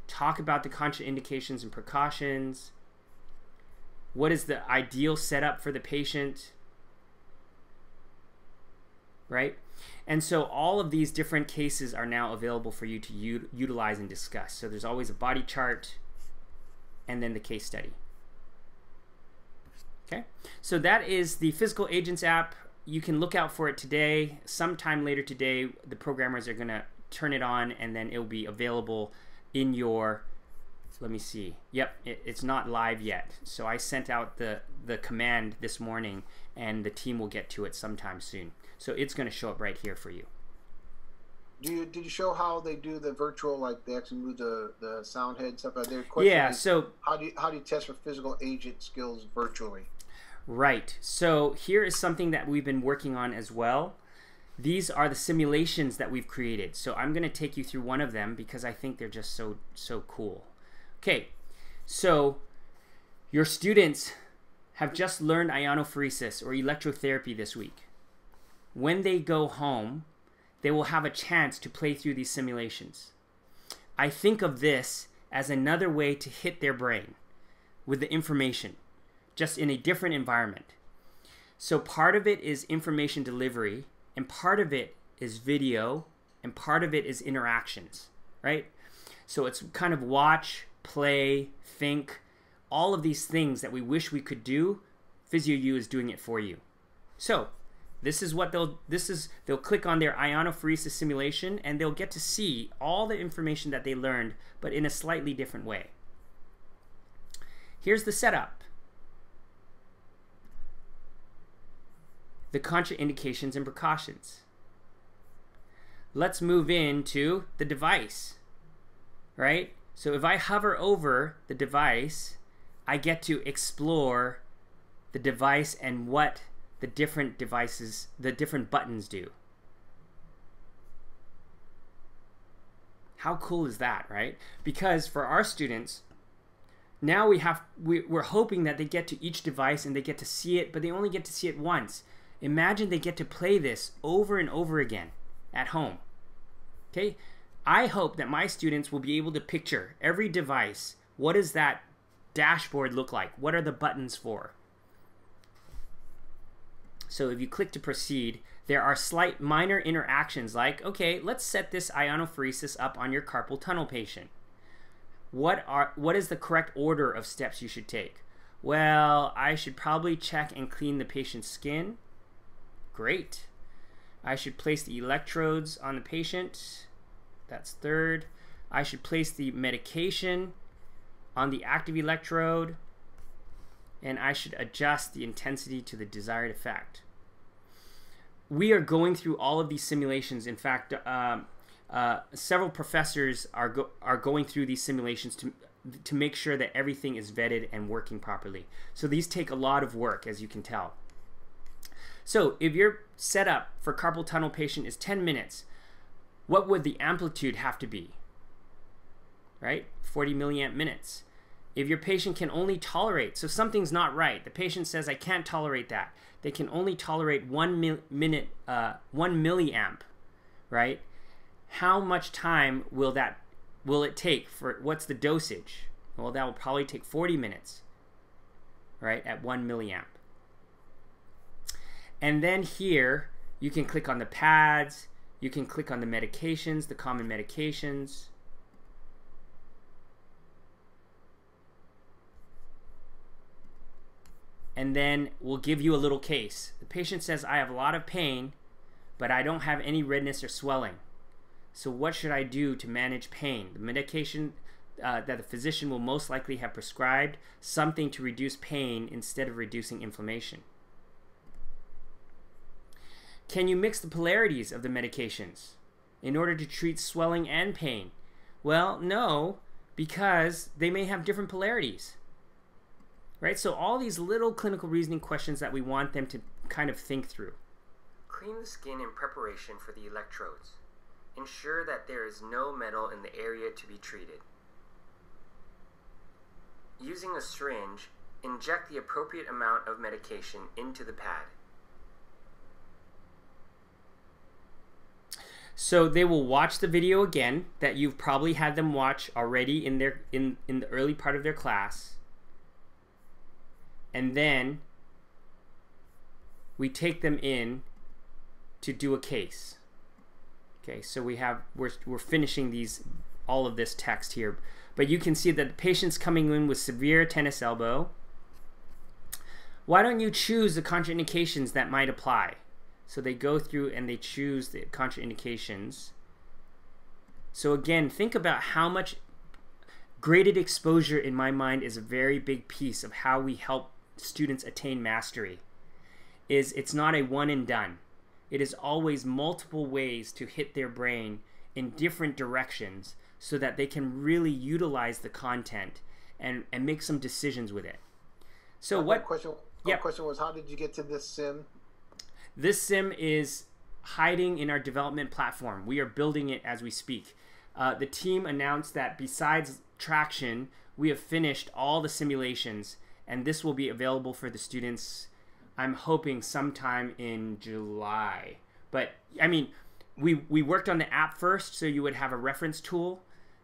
talk about the contraindications and precautions, what is the ideal setup for the patient? Right? And so all of these different cases are now available for you to utilize and discuss. So there's always a body chart and then the case study. Okay, so that is the Physical Agents app. You can look out for it today. Sometime later today, the programmers are going to turn it on and then it will be available in your let me see. Yep, it, it's not live yet. So I sent out the, the command this morning and the team will get to it sometime soon. So it's going to show up right here for you. Do you did you show how they do the virtual like they actually move the the sound head stuff out there? yeah. Is, so how do you how do you test for physical agent skills virtually? Right. So here is something that we've been working on as well. These are the simulations that we've created. So I'm going to take you through one of them because I think they're just so so cool. Okay, so your students have just learned iontophoresis or electrotherapy this week. When they go home, they will have a chance to play through these simulations. I think of this as another way to hit their brain with the information, just in a different environment. So part of it is information delivery, and part of it is video, and part of it is interactions, right? So it's kind of watch, play, think, all of these things that we wish we could do, PhysioU is doing it for you. So, This is what they'll this is they'll click on their iontophoresis simulation and they'll get to see all the information that they learned but in a slightly different way. Here's the setup. The contraindications and precautions. Let's move into the device. Right? So if I hover over the device, I get to explore the device and what the different devices, the different buttons do. How cool is that, right? Because for our students, now we have we, we're hoping that they get to each device and they get to see it, but they only get to see it once. Imagine they get to play this over and over again at home. Okay? I hope that my students will be able to picture every device. What does that dashboard look like? What are the buttons for? So if you click to proceed, there are slight minor interactions like, okay, let's set this iontophoresis up on your carpal tunnel patient. What are what is the correct order of steps you should take? Well, I should probably check and clean the patient's skin. Great. I should place the electrodes on the patient. That's third. I should place the medication on the active electrode and I should adjust the intensity to the desired effect. We are going through all of these simulations. In fact, uh, uh, several professors are go- are going through these simulations to to make sure that everything is vetted and working properly. So these take a lot of work, as you can tell. So if your setup for carpal tunnel patient is 10 minutes, what would the amplitude have to be? Right? 40 milliamp minutes. If your patient can only tolerate, so something's not right, the patient says, I can't tolerate that. They can only tolerate one mil- minute, uh, one milliamp, right? How much time will that will it take for what's the dosage? Well, that will probably take 40 minutes, right, at one milliamp. And then here, you can click on the pads, you can click on the medications, the common medications. and then we'll give you a little case. The patient says, I have a lot of pain, but I don't have any redness or swelling. So, what should I do to manage pain? The medication uh, that the physician will most likely have prescribed something to reduce pain instead of reducing inflammation. Can you mix the polarities of the medications in order to treat swelling and pain? Well, no, because they may have different polarities right? So all these little clinical reasoning questions that we want them to kind of think through. Clean the skin in preparation for the electrodes. Ensure that there is no metal in the area to be treated. Using a syringe, inject the appropriate amount of medication into the pad. So they will watch the video again that you've probably had them watch already in their in in the early part of their class and then we take them in to do a case. Okay, so we have we're we're finishing these all of this text here, but you can see that the patient's coming in with severe tennis elbow. Why don't you choose the contraindications that might apply? So they go through and they choose the contraindications. So again, think about how much graded exposure in my mind is a very big piece of how we help students attain mastery is it's not a one and done. It is always multiple ways to hit their brain in different directions so that they can really utilize the content and, and make some decisions with it. So what question yeah. question was how did you get to this sim? This sim is hiding in our development platform. We are building it as we speak. Uh, the team announced that besides traction, we have finished all the simulations and this will be available for the students. I'm hoping sometime in July. But I mean, we we worked on the app first, so you would have a reference tool.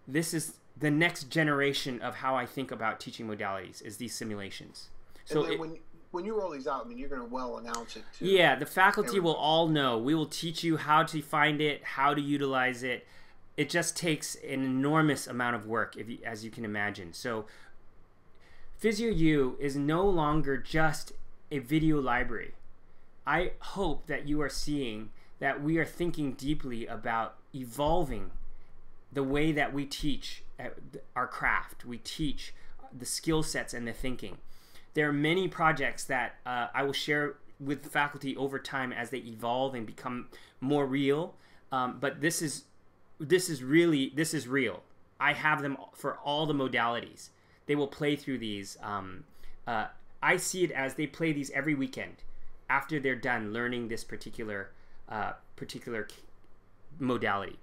This is the next generation of how I think about teaching modalities is these simulations. So it, when when you roll these out, I mean, you're going to well announce it. To yeah, the faculty everybody. will all know. We will teach you how to find it, how to utilize it. It just takes an enormous amount of work, if you, as you can imagine. So PhysioU is no longer just a video library. I hope that you are seeing that we are thinking deeply about evolving the way that we teach uh, our craft. We teach the skill sets and the thinking. There are many projects that uh, I will share with faculty over time as they evolve and become more real. Um, but this is this is really this is real. I have them for all the modalities. They will play through these. Um, uh, I see it as they play these every weekend after they're done learning this particular uh, particular modality.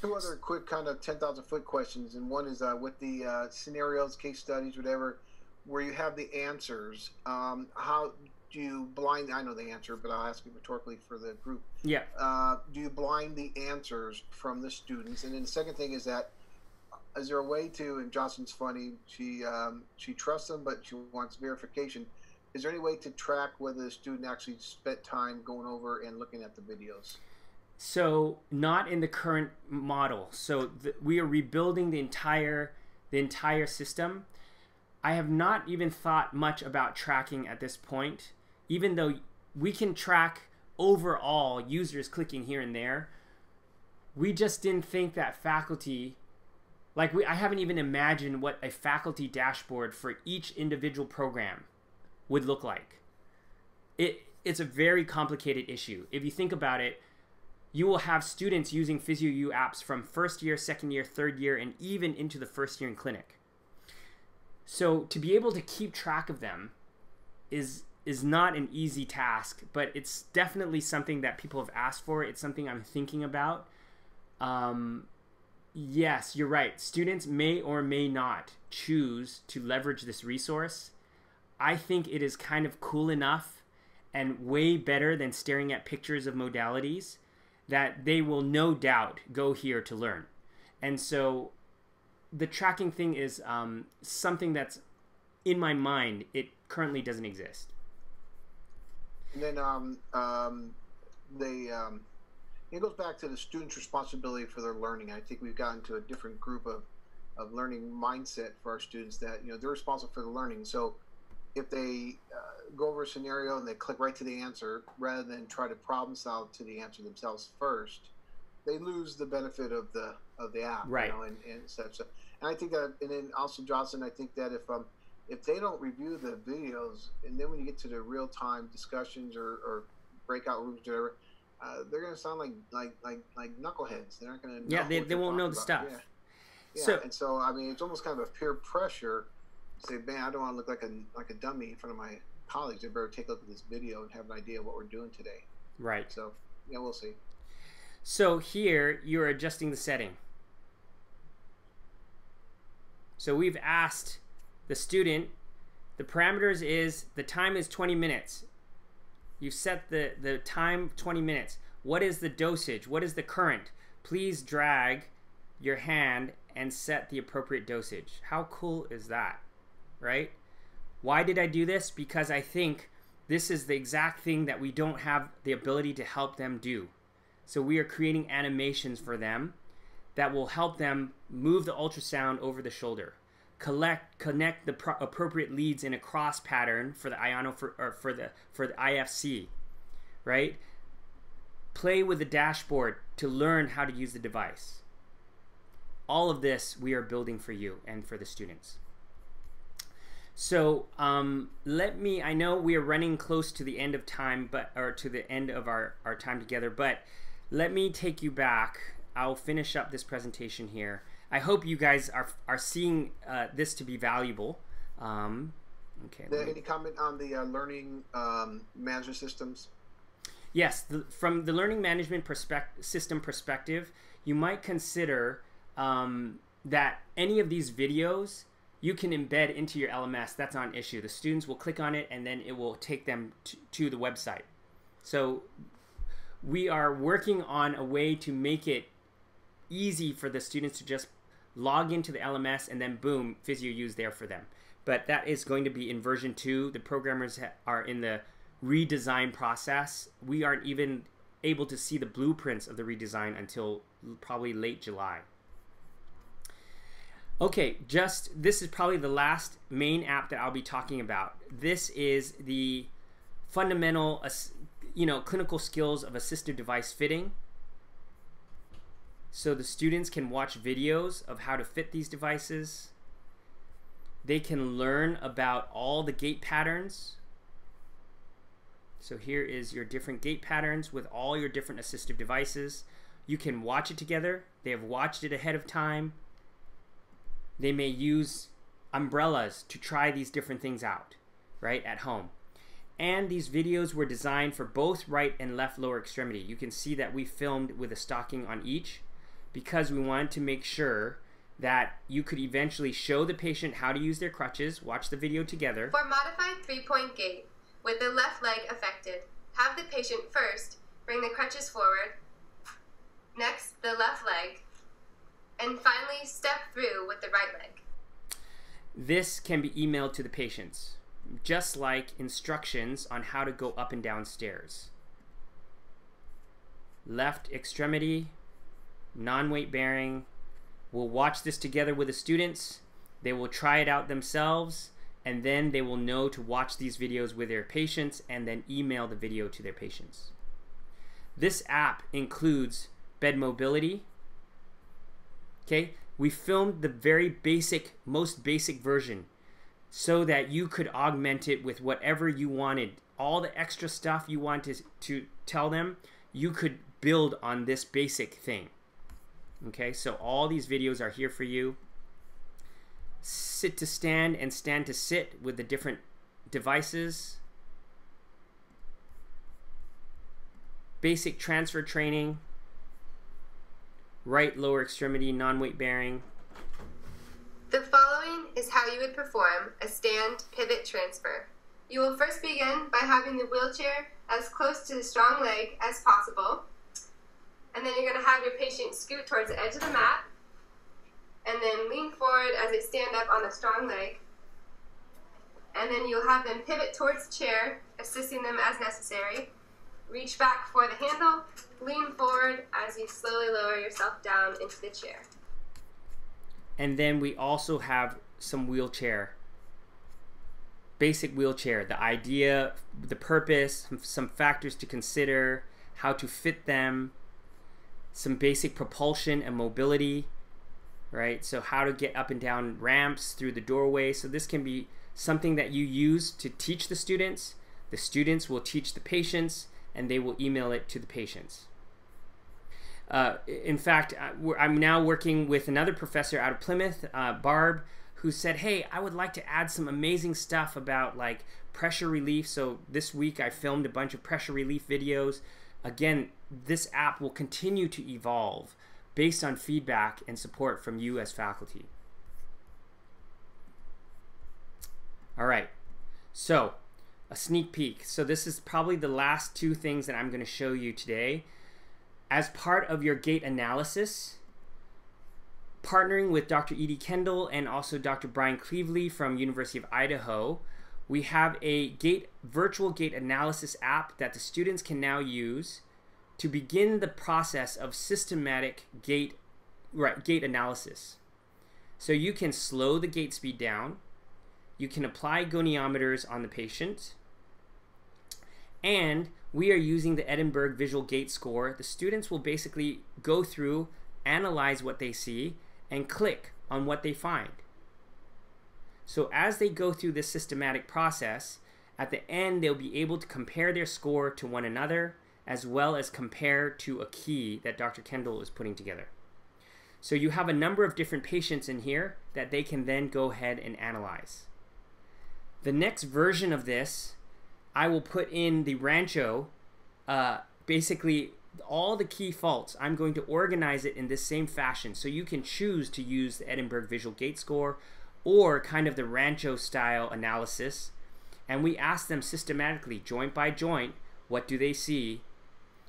Two other quick kind of ten thousand foot questions, and one is uh, with the uh, scenarios, case studies, whatever, where you have the answers. Um, how do you blind? I know the answer, but I'll ask you rhetorically for the group. Yeah. Uh, do you blind the answers from the students? And then the second thing is that is there a way to? And Jocelyn's funny. She um, she trusts them, but she wants verification. Is there any way to track whether the student actually spent time going over and looking at the videos? So not in the current model. So the, we are rebuilding the entire the entire system. I have not even thought much about tracking at this point, even though we can track overall users clicking here and there. We just didn't think that faculty like we, I haven't even imagined what a faculty dashboard for each individual program would look like. It it's a very complicated issue. If you think about it, you will have students using PhysioU apps from first year, second year, third year, and even into the first year in clinic. So to be able to keep track of them is is not an easy task, but it's definitely something that people have asked for. It's something I'm thinking about. Um, yes, you're right. Students may or may not choose to leverage this resource. I think it is kind of cool enough and way better than staring at pictures of modalities that they will no doubt go here to learn. And so the tracking thing is um, something that's in my mind. It currently doesn't exist. And then um, um, they um, it goes back to the student's responsibility for their learning. I think we've gotten to a different group of, of learning mindset for our students that you know they're responsible for the learning. So if they uh, go over a scenario and they click right to the answer rather than try to problem solve to the answer themselves first, they lose the benefit of the of the app, right? You know, and, and such. And I think that, and then also Johnson, I think that if um if they don't review the videos, and then when you get to the real time discussions or, or breakout rooms, or whatever, uh, they're gonna sound like like like like knuckleheads. They're not gonna yeah, they, they won't know the about. stuff. Yeah. yeah. So and so I mean, it's almost kind of a peer pressure. Say, man, I don't want to look like a like a dummy in front of my colleagues. They better take a look at this video and have an idea of what we're doing today. Right. So yeah, we'll see. So here you're adjusting the setting. So we've asked the student, the parameters is the time is 20 minutes. You've set the, the time 20 minutes. What is the dosage? What is the current? Please drag your hand and set the appropriate dosage. How cool is that? Right? Why did I do this? Because I think this is the exact thing that we don't have the ability to help them do. So we are creating animations for them that will help them move the ultrasound over the shoulder, collect connect the pro- appropriate leads in a cross pattern for the iono for, or for the for the IFC, right? Play with the dashboard to learn how to use the device. All of this we are building for you and for the students. So um, let me. I know we are running close to the end of time, but or to the end of our our time together. But let me take you back. I'll finish up this presentation here. I hope you guys are are seeing uh, this to be valuable. Um, okay. The, any comment on the uh, learning um, management systems? Yes, the, from the learning management perspective, system perspective, you might consider um, that any of these videos you can embed into your LMS. That's not an issue. The students will click on it and then it will take them to, to the website. So we are working on a way to make it easy for the students to just log into the LMS and then boom, PhysioU is there for them. But that is going to be in version two. The programmers are in the redesign process. We aren't even able to see the blueprints of the redesign until probably late July. Okay, just this is probably the last main app that I'll be talking about. This is the fundamental you know, clinical skills of assistive device fitting. So the students can watch videos of how to fit these devices. They can learn about all the gait patterns. So here is your different gait patterns with all your different assistive devices. You can watch it together. They have watched it ahead of time. They may use umbrellas to try these different things out, right, at home. And these videos were designed for both right and left lower extremity. You can see that we filmed with a stocking on each because we wanted to make sure that you could eventually show the patient how to use their crutches, watch the video together. For modified three-point gait, with the left leg affected, have the patient first bring the crutches forward, next the left leg, and finally step through with the right leg. This can be emailed to the patients, just like instructions on how to go up and down stairs. Left extremity, non-weight bearing. We'll watch this together with the students. They will try it out themselves and then they will know to watch these videos with their patients and then email the video to their patients. This app includes bed mobility. Okay, we filmed the very basic, most basic version so that you could augment it with whatever you wanted. All the extra stuff you wanted to tell them, you could build on this basic thing. Okay, so all these videos are here for you. Sit to stand and stand to sit with the different devices. Basic transfer training. Right lower extremity non-weight bearing. The following is how you would perform a stand pivot transfer. You will first begin by having the wheelchair as close to the strong leg as possible and then you're going to have your patient scoot towards the edge of the mat and then lean forward as they stand up on the strong leg. And then you'll have them pivot towards the chair, assisting them as necessary. Reach back for the handle, lean forward as you slowly lower yourself down into the chair. And then we also have some wheelchair, basic wheelchair, the idea, the purpose, some factors to consider, how to fit them, some basic propulsion and mobility, right? So how to get up and down ramps through the doorway. So this can be something that you use to teach the students. The students will teach the patients and they will email it to the patients. Uh, in fact, I'm now working with another professor out of Plymouth, uh, Barb, who said, "Hey, I would like to add some amazing stuff about like pressure relief." So this week I filmed a bunch of pressure relief videos Again, this app will continue to evolve based on feedback and support from you as faculty. All right, so a sneak peek. So this is probably the last two things that I'm going to show you today. As part of your gait analysis, partnering with Dr. Edie Kendall and also Dr. Brian Cleveley from University of Idaho, we have a gait virtual gait analysis app that the students can now use to begin the process of systematic gait right, gait analysis. So you can slow the gait speed down, you can apply goniometers on the patient, and we are using the Edinburgh Visual Gait Score. The students will basically go through, analyze what they see, and click on what they find. So as they go through this systematic process, at the end they'll be able to compare their score to one another as well as compare to a key that Dr. Kendall is putting together. So you have a number of different patients in here that they can then go ahead and analyze. The next version of this, I will put in the Rancho, uh, basically all the key faults. I'm going to organize it in this same fashion. So you can choose to use the Edinburgh Visual Gait Score or kind of the Rancho style analysis. And we ask them systematically, joint by joint, what do they see?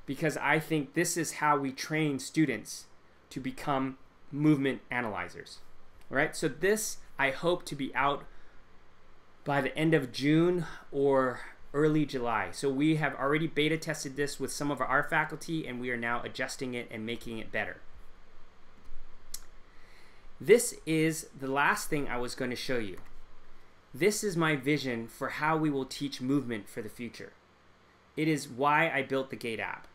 Because I think this is how we train students to become movement analyzers. All right, so this I hope to be out by the end of June or early July. So we have already beta tested this with some of our faculty and we are now adjusting it and making it better. This is the last thing I was going to show you. This is my vision for how we will teach movement for the future. it is why I built the Gait app.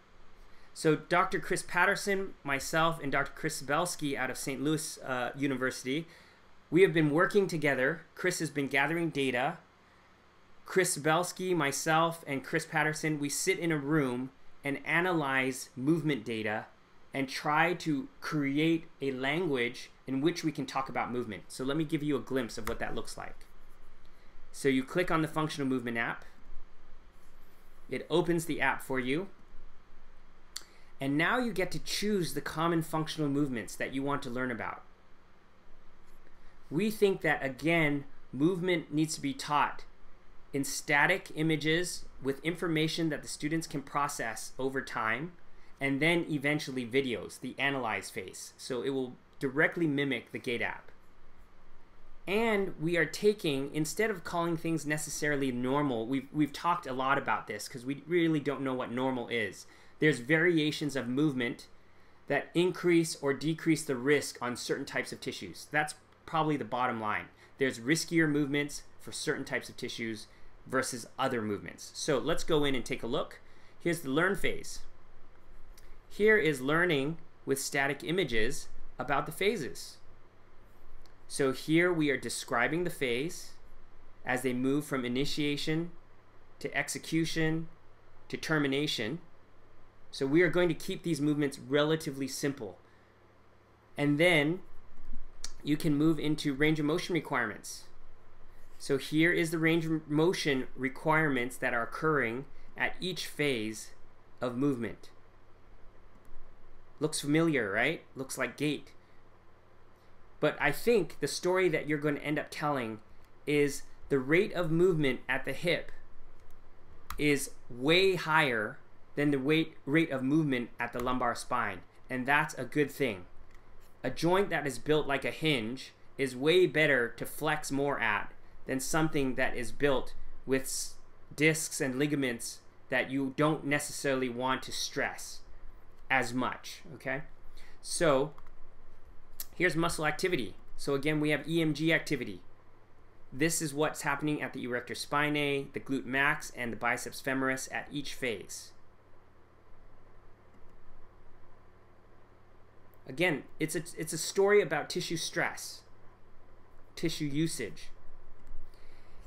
So Dr. Chris Patterson, myself, and Dr. Chris Sebelski out of St. Louis uh, University, we have been working together. Chris has been gathering data. Chris Belsky, myself, and Chris Patterson, we sit in a room and analyze movement data and try to create a language in which we can talk about movement. So let me give you a glimpse of what that looks like. So you click on the functional movement app. It opens the app for you. And now you get to choose the common functional movements that you want to learn about. We think that, again, movement needs to be taught in static images with information that the students can process over time, and then eventually videos, the analyze phase. So it will directly mimic the Gait app. And we are taking, instead of calling things necessarily normal, we've, we've talked a lot about this because we really don't know what normal is. There's variations of movement that increase or decrease the risk on certain types of tissues. That's probably the bottom line. There's riskier movements for certain types of tissues versus other movements. So let's go in and take a look. Here's the learn phase. Here is learning with static images about the phases. So here we are describing the phase as they move from initiation to execution to termination. So we are going to keep these movements relatively simple. And then you can move into range of motion requirements. So here is the range of motion requirements that are occurring at each phase of movement. Looks familiar, right? Looks like gait. But I think the story that you're going to end up telling is the rate of movement at the hip is way higher than the weight, rate of movement at the lumbar spine. And that's a good thing. A joint that is built like a hinge is way better to flex more at than something that is built with discs and ligaments that you don't necessarily want to stress as much. Okay? So Here's muscle activity. So again, we have EMG activity. This is what's happening at the erector spinae, the glute max, and the biceps femoris at each phase. Again, it's a, it's a story about tissue stress, tissue usage.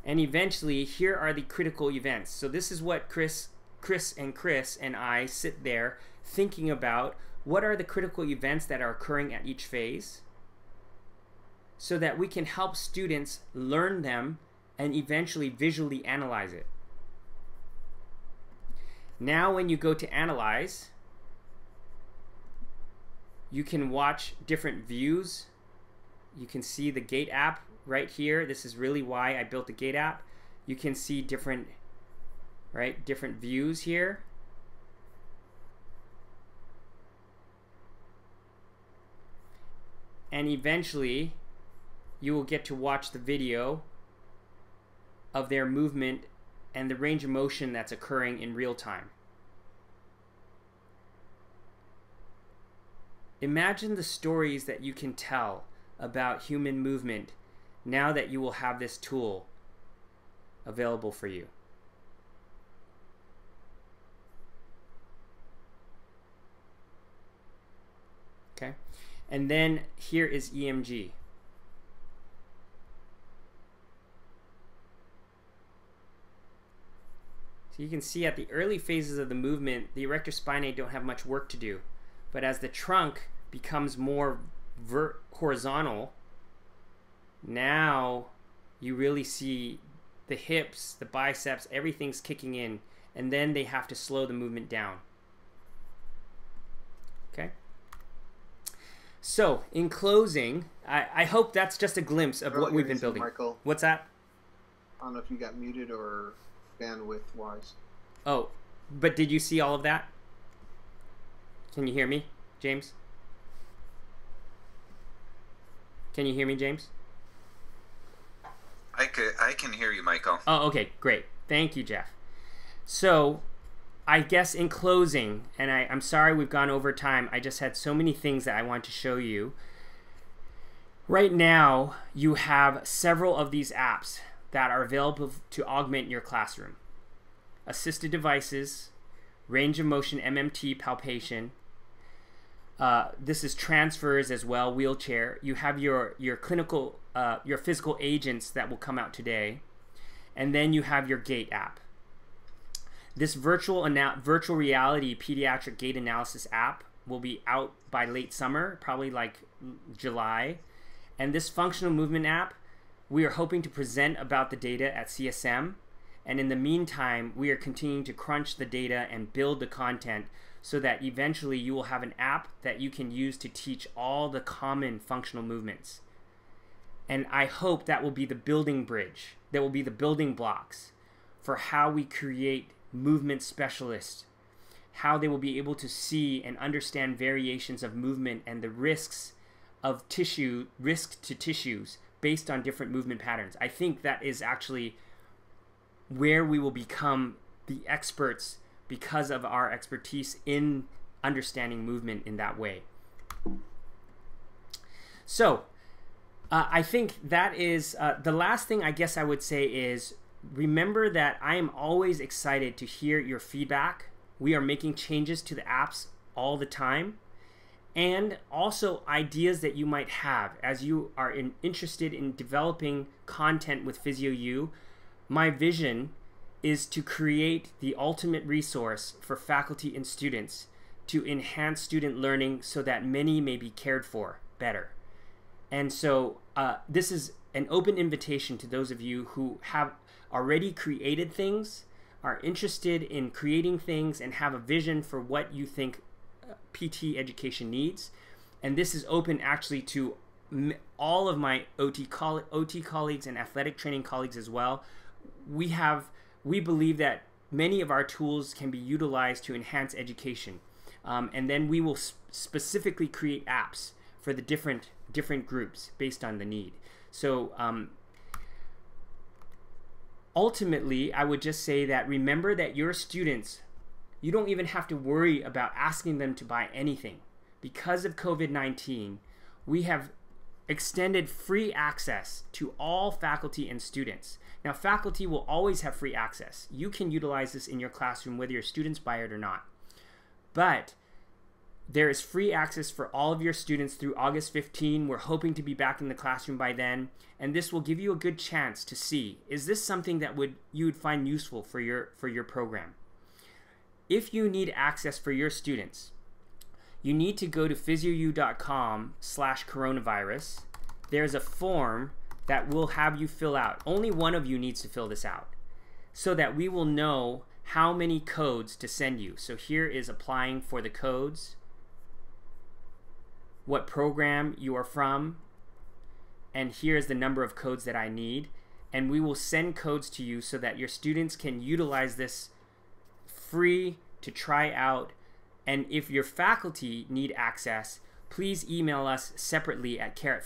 And eventually, here are the critical events. So this is what Chris, Chris and Chris and I sit there thinking about what are the critical events that are occurring at each phase so that we can help students learn them and eventually visually analyze it. Now when you go to analyze, you can watch different views. You can see the gait app right here. This is really why I built the gait app. You can see different right, different views here. and eventually you will get to watch the video of their movement and the range of motion that's occurring in real time. Imagine the stories that you can tell about human movement now that you will have this tool available for you. Okay? And then here is EMG. So you can see at the early phases of the movement, the erector spinae don't have much work to do. But as the trunk becomes more horizontal, now you really see the hips, the biceps, everything's kicking in, and then they have to slow the movement down. Okay? So, in closing, I, I hope that's just a glimpse of oh, what we've been building. Michael, What's that? I don't know if you got muted or bandwidth wise. Oh, but did you see all of that? Can you hear me, James? Can you hear me, James? I could I can hear you, Michael. Oh, okay, great. Thank you, Jeff. So, I guess in closing, and I, I'm sorry we've gone over time. I just had so many things that I want to show you. Right now, you have several of these apps that are available to augment your classroom. assisted devices, range of motion MMT palpation. Uh, this is transfers as well, wheelchair. You have your your clinical, uh, your physical agents that will come out today, and then you have your gait app. This virtual virtual reality pediatric gait analysis app will be out by late summer, probably like July. And this functional movement app, we are hoping to present about the data at CSM. And in the meantime, we are continuing to crunch the data and build the content so that eventually you will have an app that you can use to teach all the common functional movements. And I hope that will be the building bridge, that will be the building blocks for how we create movement specialists, how they will be able to see and understand variations of movement and the risks of tissue, risk to tissues based on different movement patterns. I think that is actually where we will become the experts because of our expertise in understanding movement in that way. So, uh, I think that is uh, the last thing I guess I would say is remember that I am always excited to hear your feedback. We are making changes to the apps all the time. And also ideas that you might have as you are in, interested in developing content with PhysioU. My vision is to create the ultimate resource for faculty and students to enhance student learning so that many may be cared for better. And so uh, this is an open invitation to those of you who have already created things, are interested in creating things, and have a vision for what you think uh, PT education needs. And this is open actually to all of my OT, coll- OT colleagues and athletic training colleagues as well. We have, we believe that many of our tools can be utilized to enhance education. Um, and then we will sp- specifically create apps for the different different groups based on the need. So um, ultimately, I would just say that remember that your students, you don't even have to worry about asking them to buy anything. Because of COVID 19, we have extended free access to all faculty and students. Now, faculty will always have free access. You can utilize this in your classroom whether your students buy it or not. But there is free access for all of your students through August 15. We're hoping to be back in the classroom by then, and this will give you a good chance to see is this something that would you would find useful for your for your program. If you need access for your students, you need to go to physiou.com slash coronavirus. There's a form that will have you fill out. Only one of you needs to fill this out so that we will know how many codes to send you. So here is applying for the codes what program you are from, and here's the number of codes that I need. And we will send codes to you so that your students can utilize this free to try out. And if your faculty need access, please email us separately at care.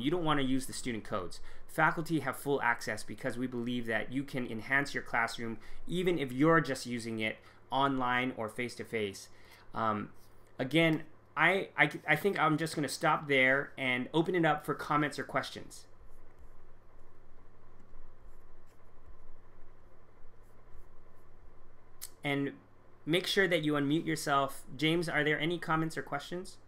You don't want to use the student codes. Faculty have full access because we believe that you can enhance your classroom even if you're just using it online or face to face. Again, I, I, I think I'm just going to stop there and open it up for comments or questions. And make sure that you unmute yourself. James, are there any comments or questions?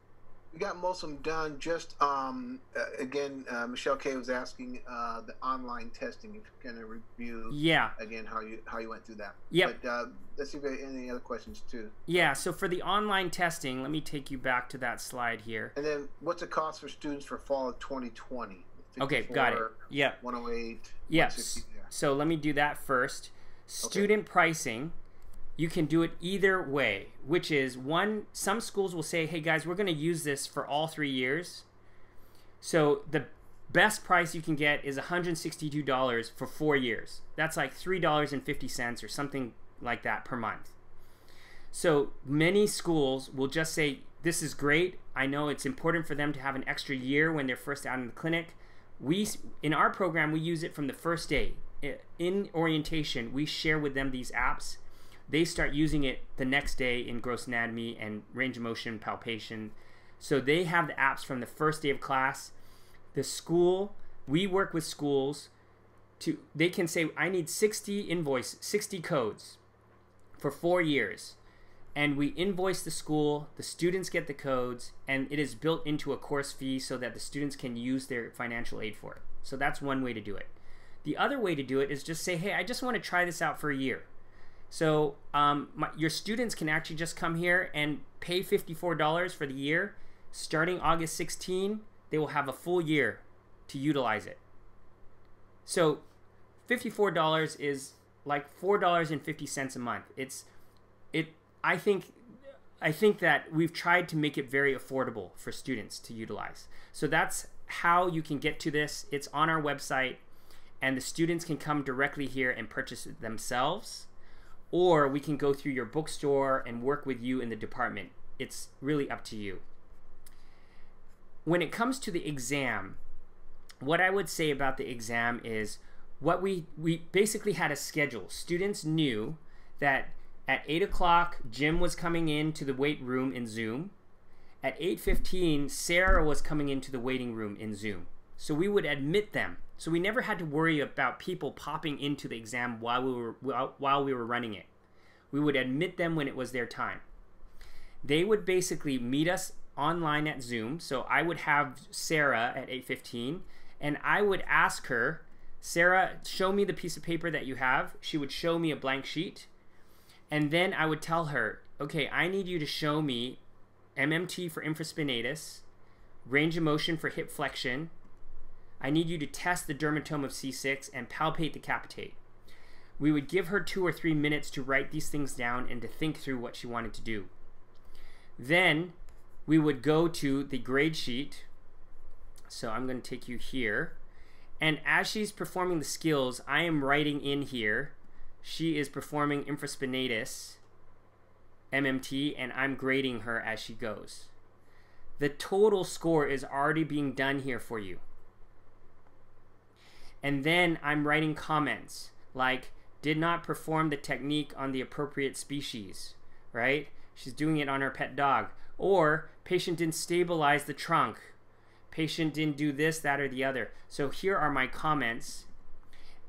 We got most of them done. Just um, uh, again, uh, Michelle K was asking uh, the online testing. If you're going to review, yeah, again how you how you went through that. Yeah. But uh, let's see if there are any other questions too. Yeah. So for the online testing, let me take you back to that slide here. And then, what's the cost for students for fall of 2020? Okay, got it. Yeah. 108. Yes. So let me do that first. Student okay. pricing you can do it either way, which is one, some schools will say, hey guys, we're going to use this for all three years. So the best price you can get is $162 for four years. That's like $3.50 or something like that per month. So many schools will just say, this is great. I know it's important for them to have an extra year when they're first out in the clinic. We, in our program, we use it from the first day. In orientation, we share with them these apps they start using it the next day in gross anatomy and range of motion palpation. So they have the apps from the first day of class. The school, we work with schools to they can say I need 60 invoice 60 codes for 4 years and we invoice the school the students get the codes and it is built into a course fee so that the students can use their financial aid for it so that's one way to do it the other way to do it is just say hey i just want to try this out for a year so um, my, your students can actually just come here and pay $54 for the year starting august 16 they will have a full year to utilize it so $54 is like $4.50 a month it's it I think I think that we've tried to make it very affordable for students to utilize. So that's how you can get to this. It's on our website and the students can come directly here and purchase it themselves or we can go through your bookstore and work with you in the department. It's really up to you. When it comes to the exam, what I would say about the exam is what we we basically had a schedule. Students knew that at 8 o'clock, Jim was coming in to the weight room in Zoom. At 8.15, Sarah was coming into the waiting room in Zoom. So we would admit them. So we never had to worry about people popping into the exam while we were, while we were running it. We would admit them when it was their time. They would basically meet us online at Zoom. So I would have Sarah at 8.15 and I would ask her, Sarah, show me the piece of paper that you have. She would show me a blank sheet and then I would tell her, okay, I need you to show me MMT for infraspinatus, range of motion for hip flexion. I need you to test the dermatome of C6 and palpate the capitate. We would give her two or three minutes to write these things down and to think through what she wanted to do. Then we would go to the grade sheet. So I'm going to take you here. And as she's performing the skills, I am writing in here she is performing infraspinatus MMT and I'm grading her as she goes. The total score is already being done here for you. And then I'm writing comments like did not perform the technique on the appropriate species, right? She's doing it on her pet dog. Or patient didn't stabilize the trunk. Patient didn't do this, that, or the other. So here are my comments.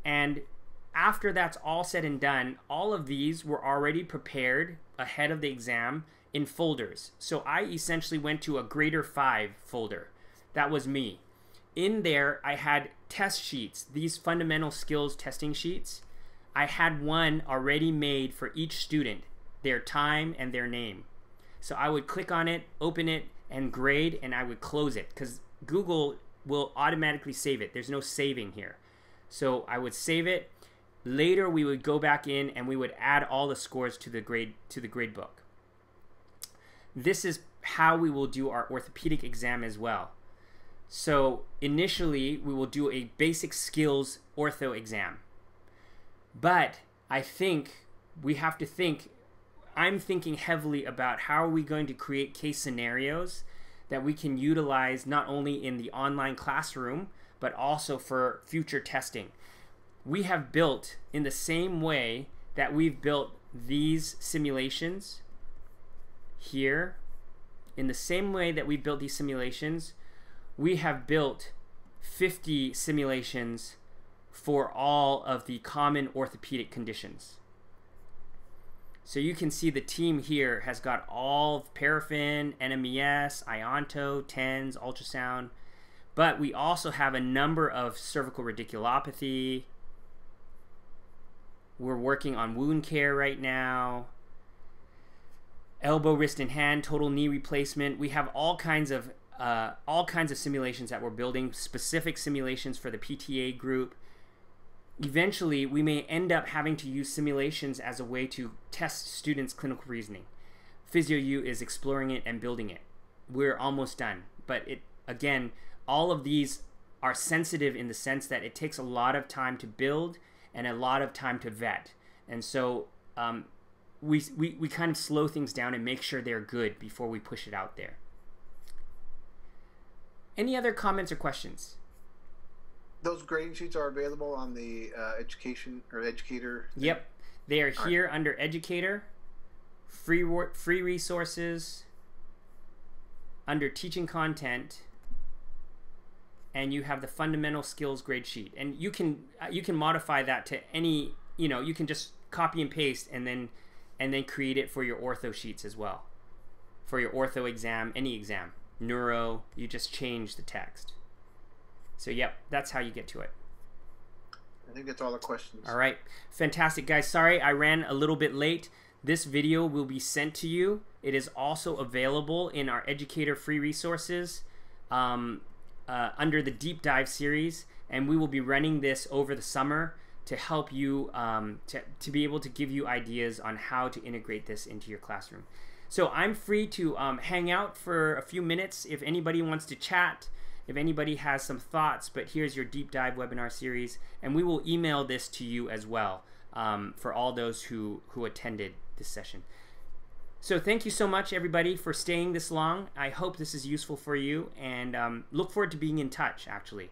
And after that's all said and done, all of these were already prepared ahead of the exam in folders. So I essentially went to a grader 5 folder. That was me. In there, I had test sheets, these fundamental skills testing sheets. I had one already made for each student, their time and their name. So I would click on it, open it, and grade, and I would close it because Google will automatically save it. There's no saving here. So I would save it Later, we would go back in and we would add all the scores to the grade to the grade book. This is how we will do our orthopedic exam as well. So initially, we will do a basic skills ortho exam. But I think we have to think, I'm thinking heavily about how are we going to create case scenarios that we can utilize not only in the online classroom, but also for future testing we have built in the same way that we've built these simulations here, in the same way that we built these simulations, we have built 50 simulations for all of the common orthopedic conditions. So you can see the team here has got all paraffin, NMES, Ionto, TENS, ultrasound, but we also have a number of cervical radiculopathy, we're working on wound care right now. Elbow, wrist, and hand, total knee replacement. We have all kinds of uh, all kinds of simulations that we're building, specific simulations for the PTA group. Eventually, we may end up having to use simulations as a way to test students' clinical reasoning. PhysioU is exploring it and building it. We're almost done, but it again, all of these are sensitive in the sense that it takes a lot of time to build and a lot of time to vet. And so um, we, we, we kind of slow things down and make sure they're good before we push it out there. Any other comments or questions? Those grading sheets are available on the uh, education or educator. Thing? Yep, they are All here right. under educator, free free resources, under teaching content, and you have the fundamental skills grade sheet. And you can uh, you can modify that to any you know you can just copy and paste and then and then create it for your ortho sheets as well. For your ortho exam, any exam, neuro, you just change the text. So yep, that's how you get to it. I think that's all the questions. All right. Fantastic, guys. Sorry I ran a little bit late. This video will be sent to you. It is also available in our educator free resources um, uh, under the deep dive series, and we will be running this over the summer to help you um, to, to be able to give you ideas on how to integrate this into your classroom. So I'm free to um, hang out for a few minutes if anybody wants to chat if anybody has some thoughts, but here's your deep dive webinar series, and we will email this to you as well um, for all those who, who attended this session. So thank you so much, everybody, for staying this long. I hope this is useful for you, and um, look forward to being in touch, actually.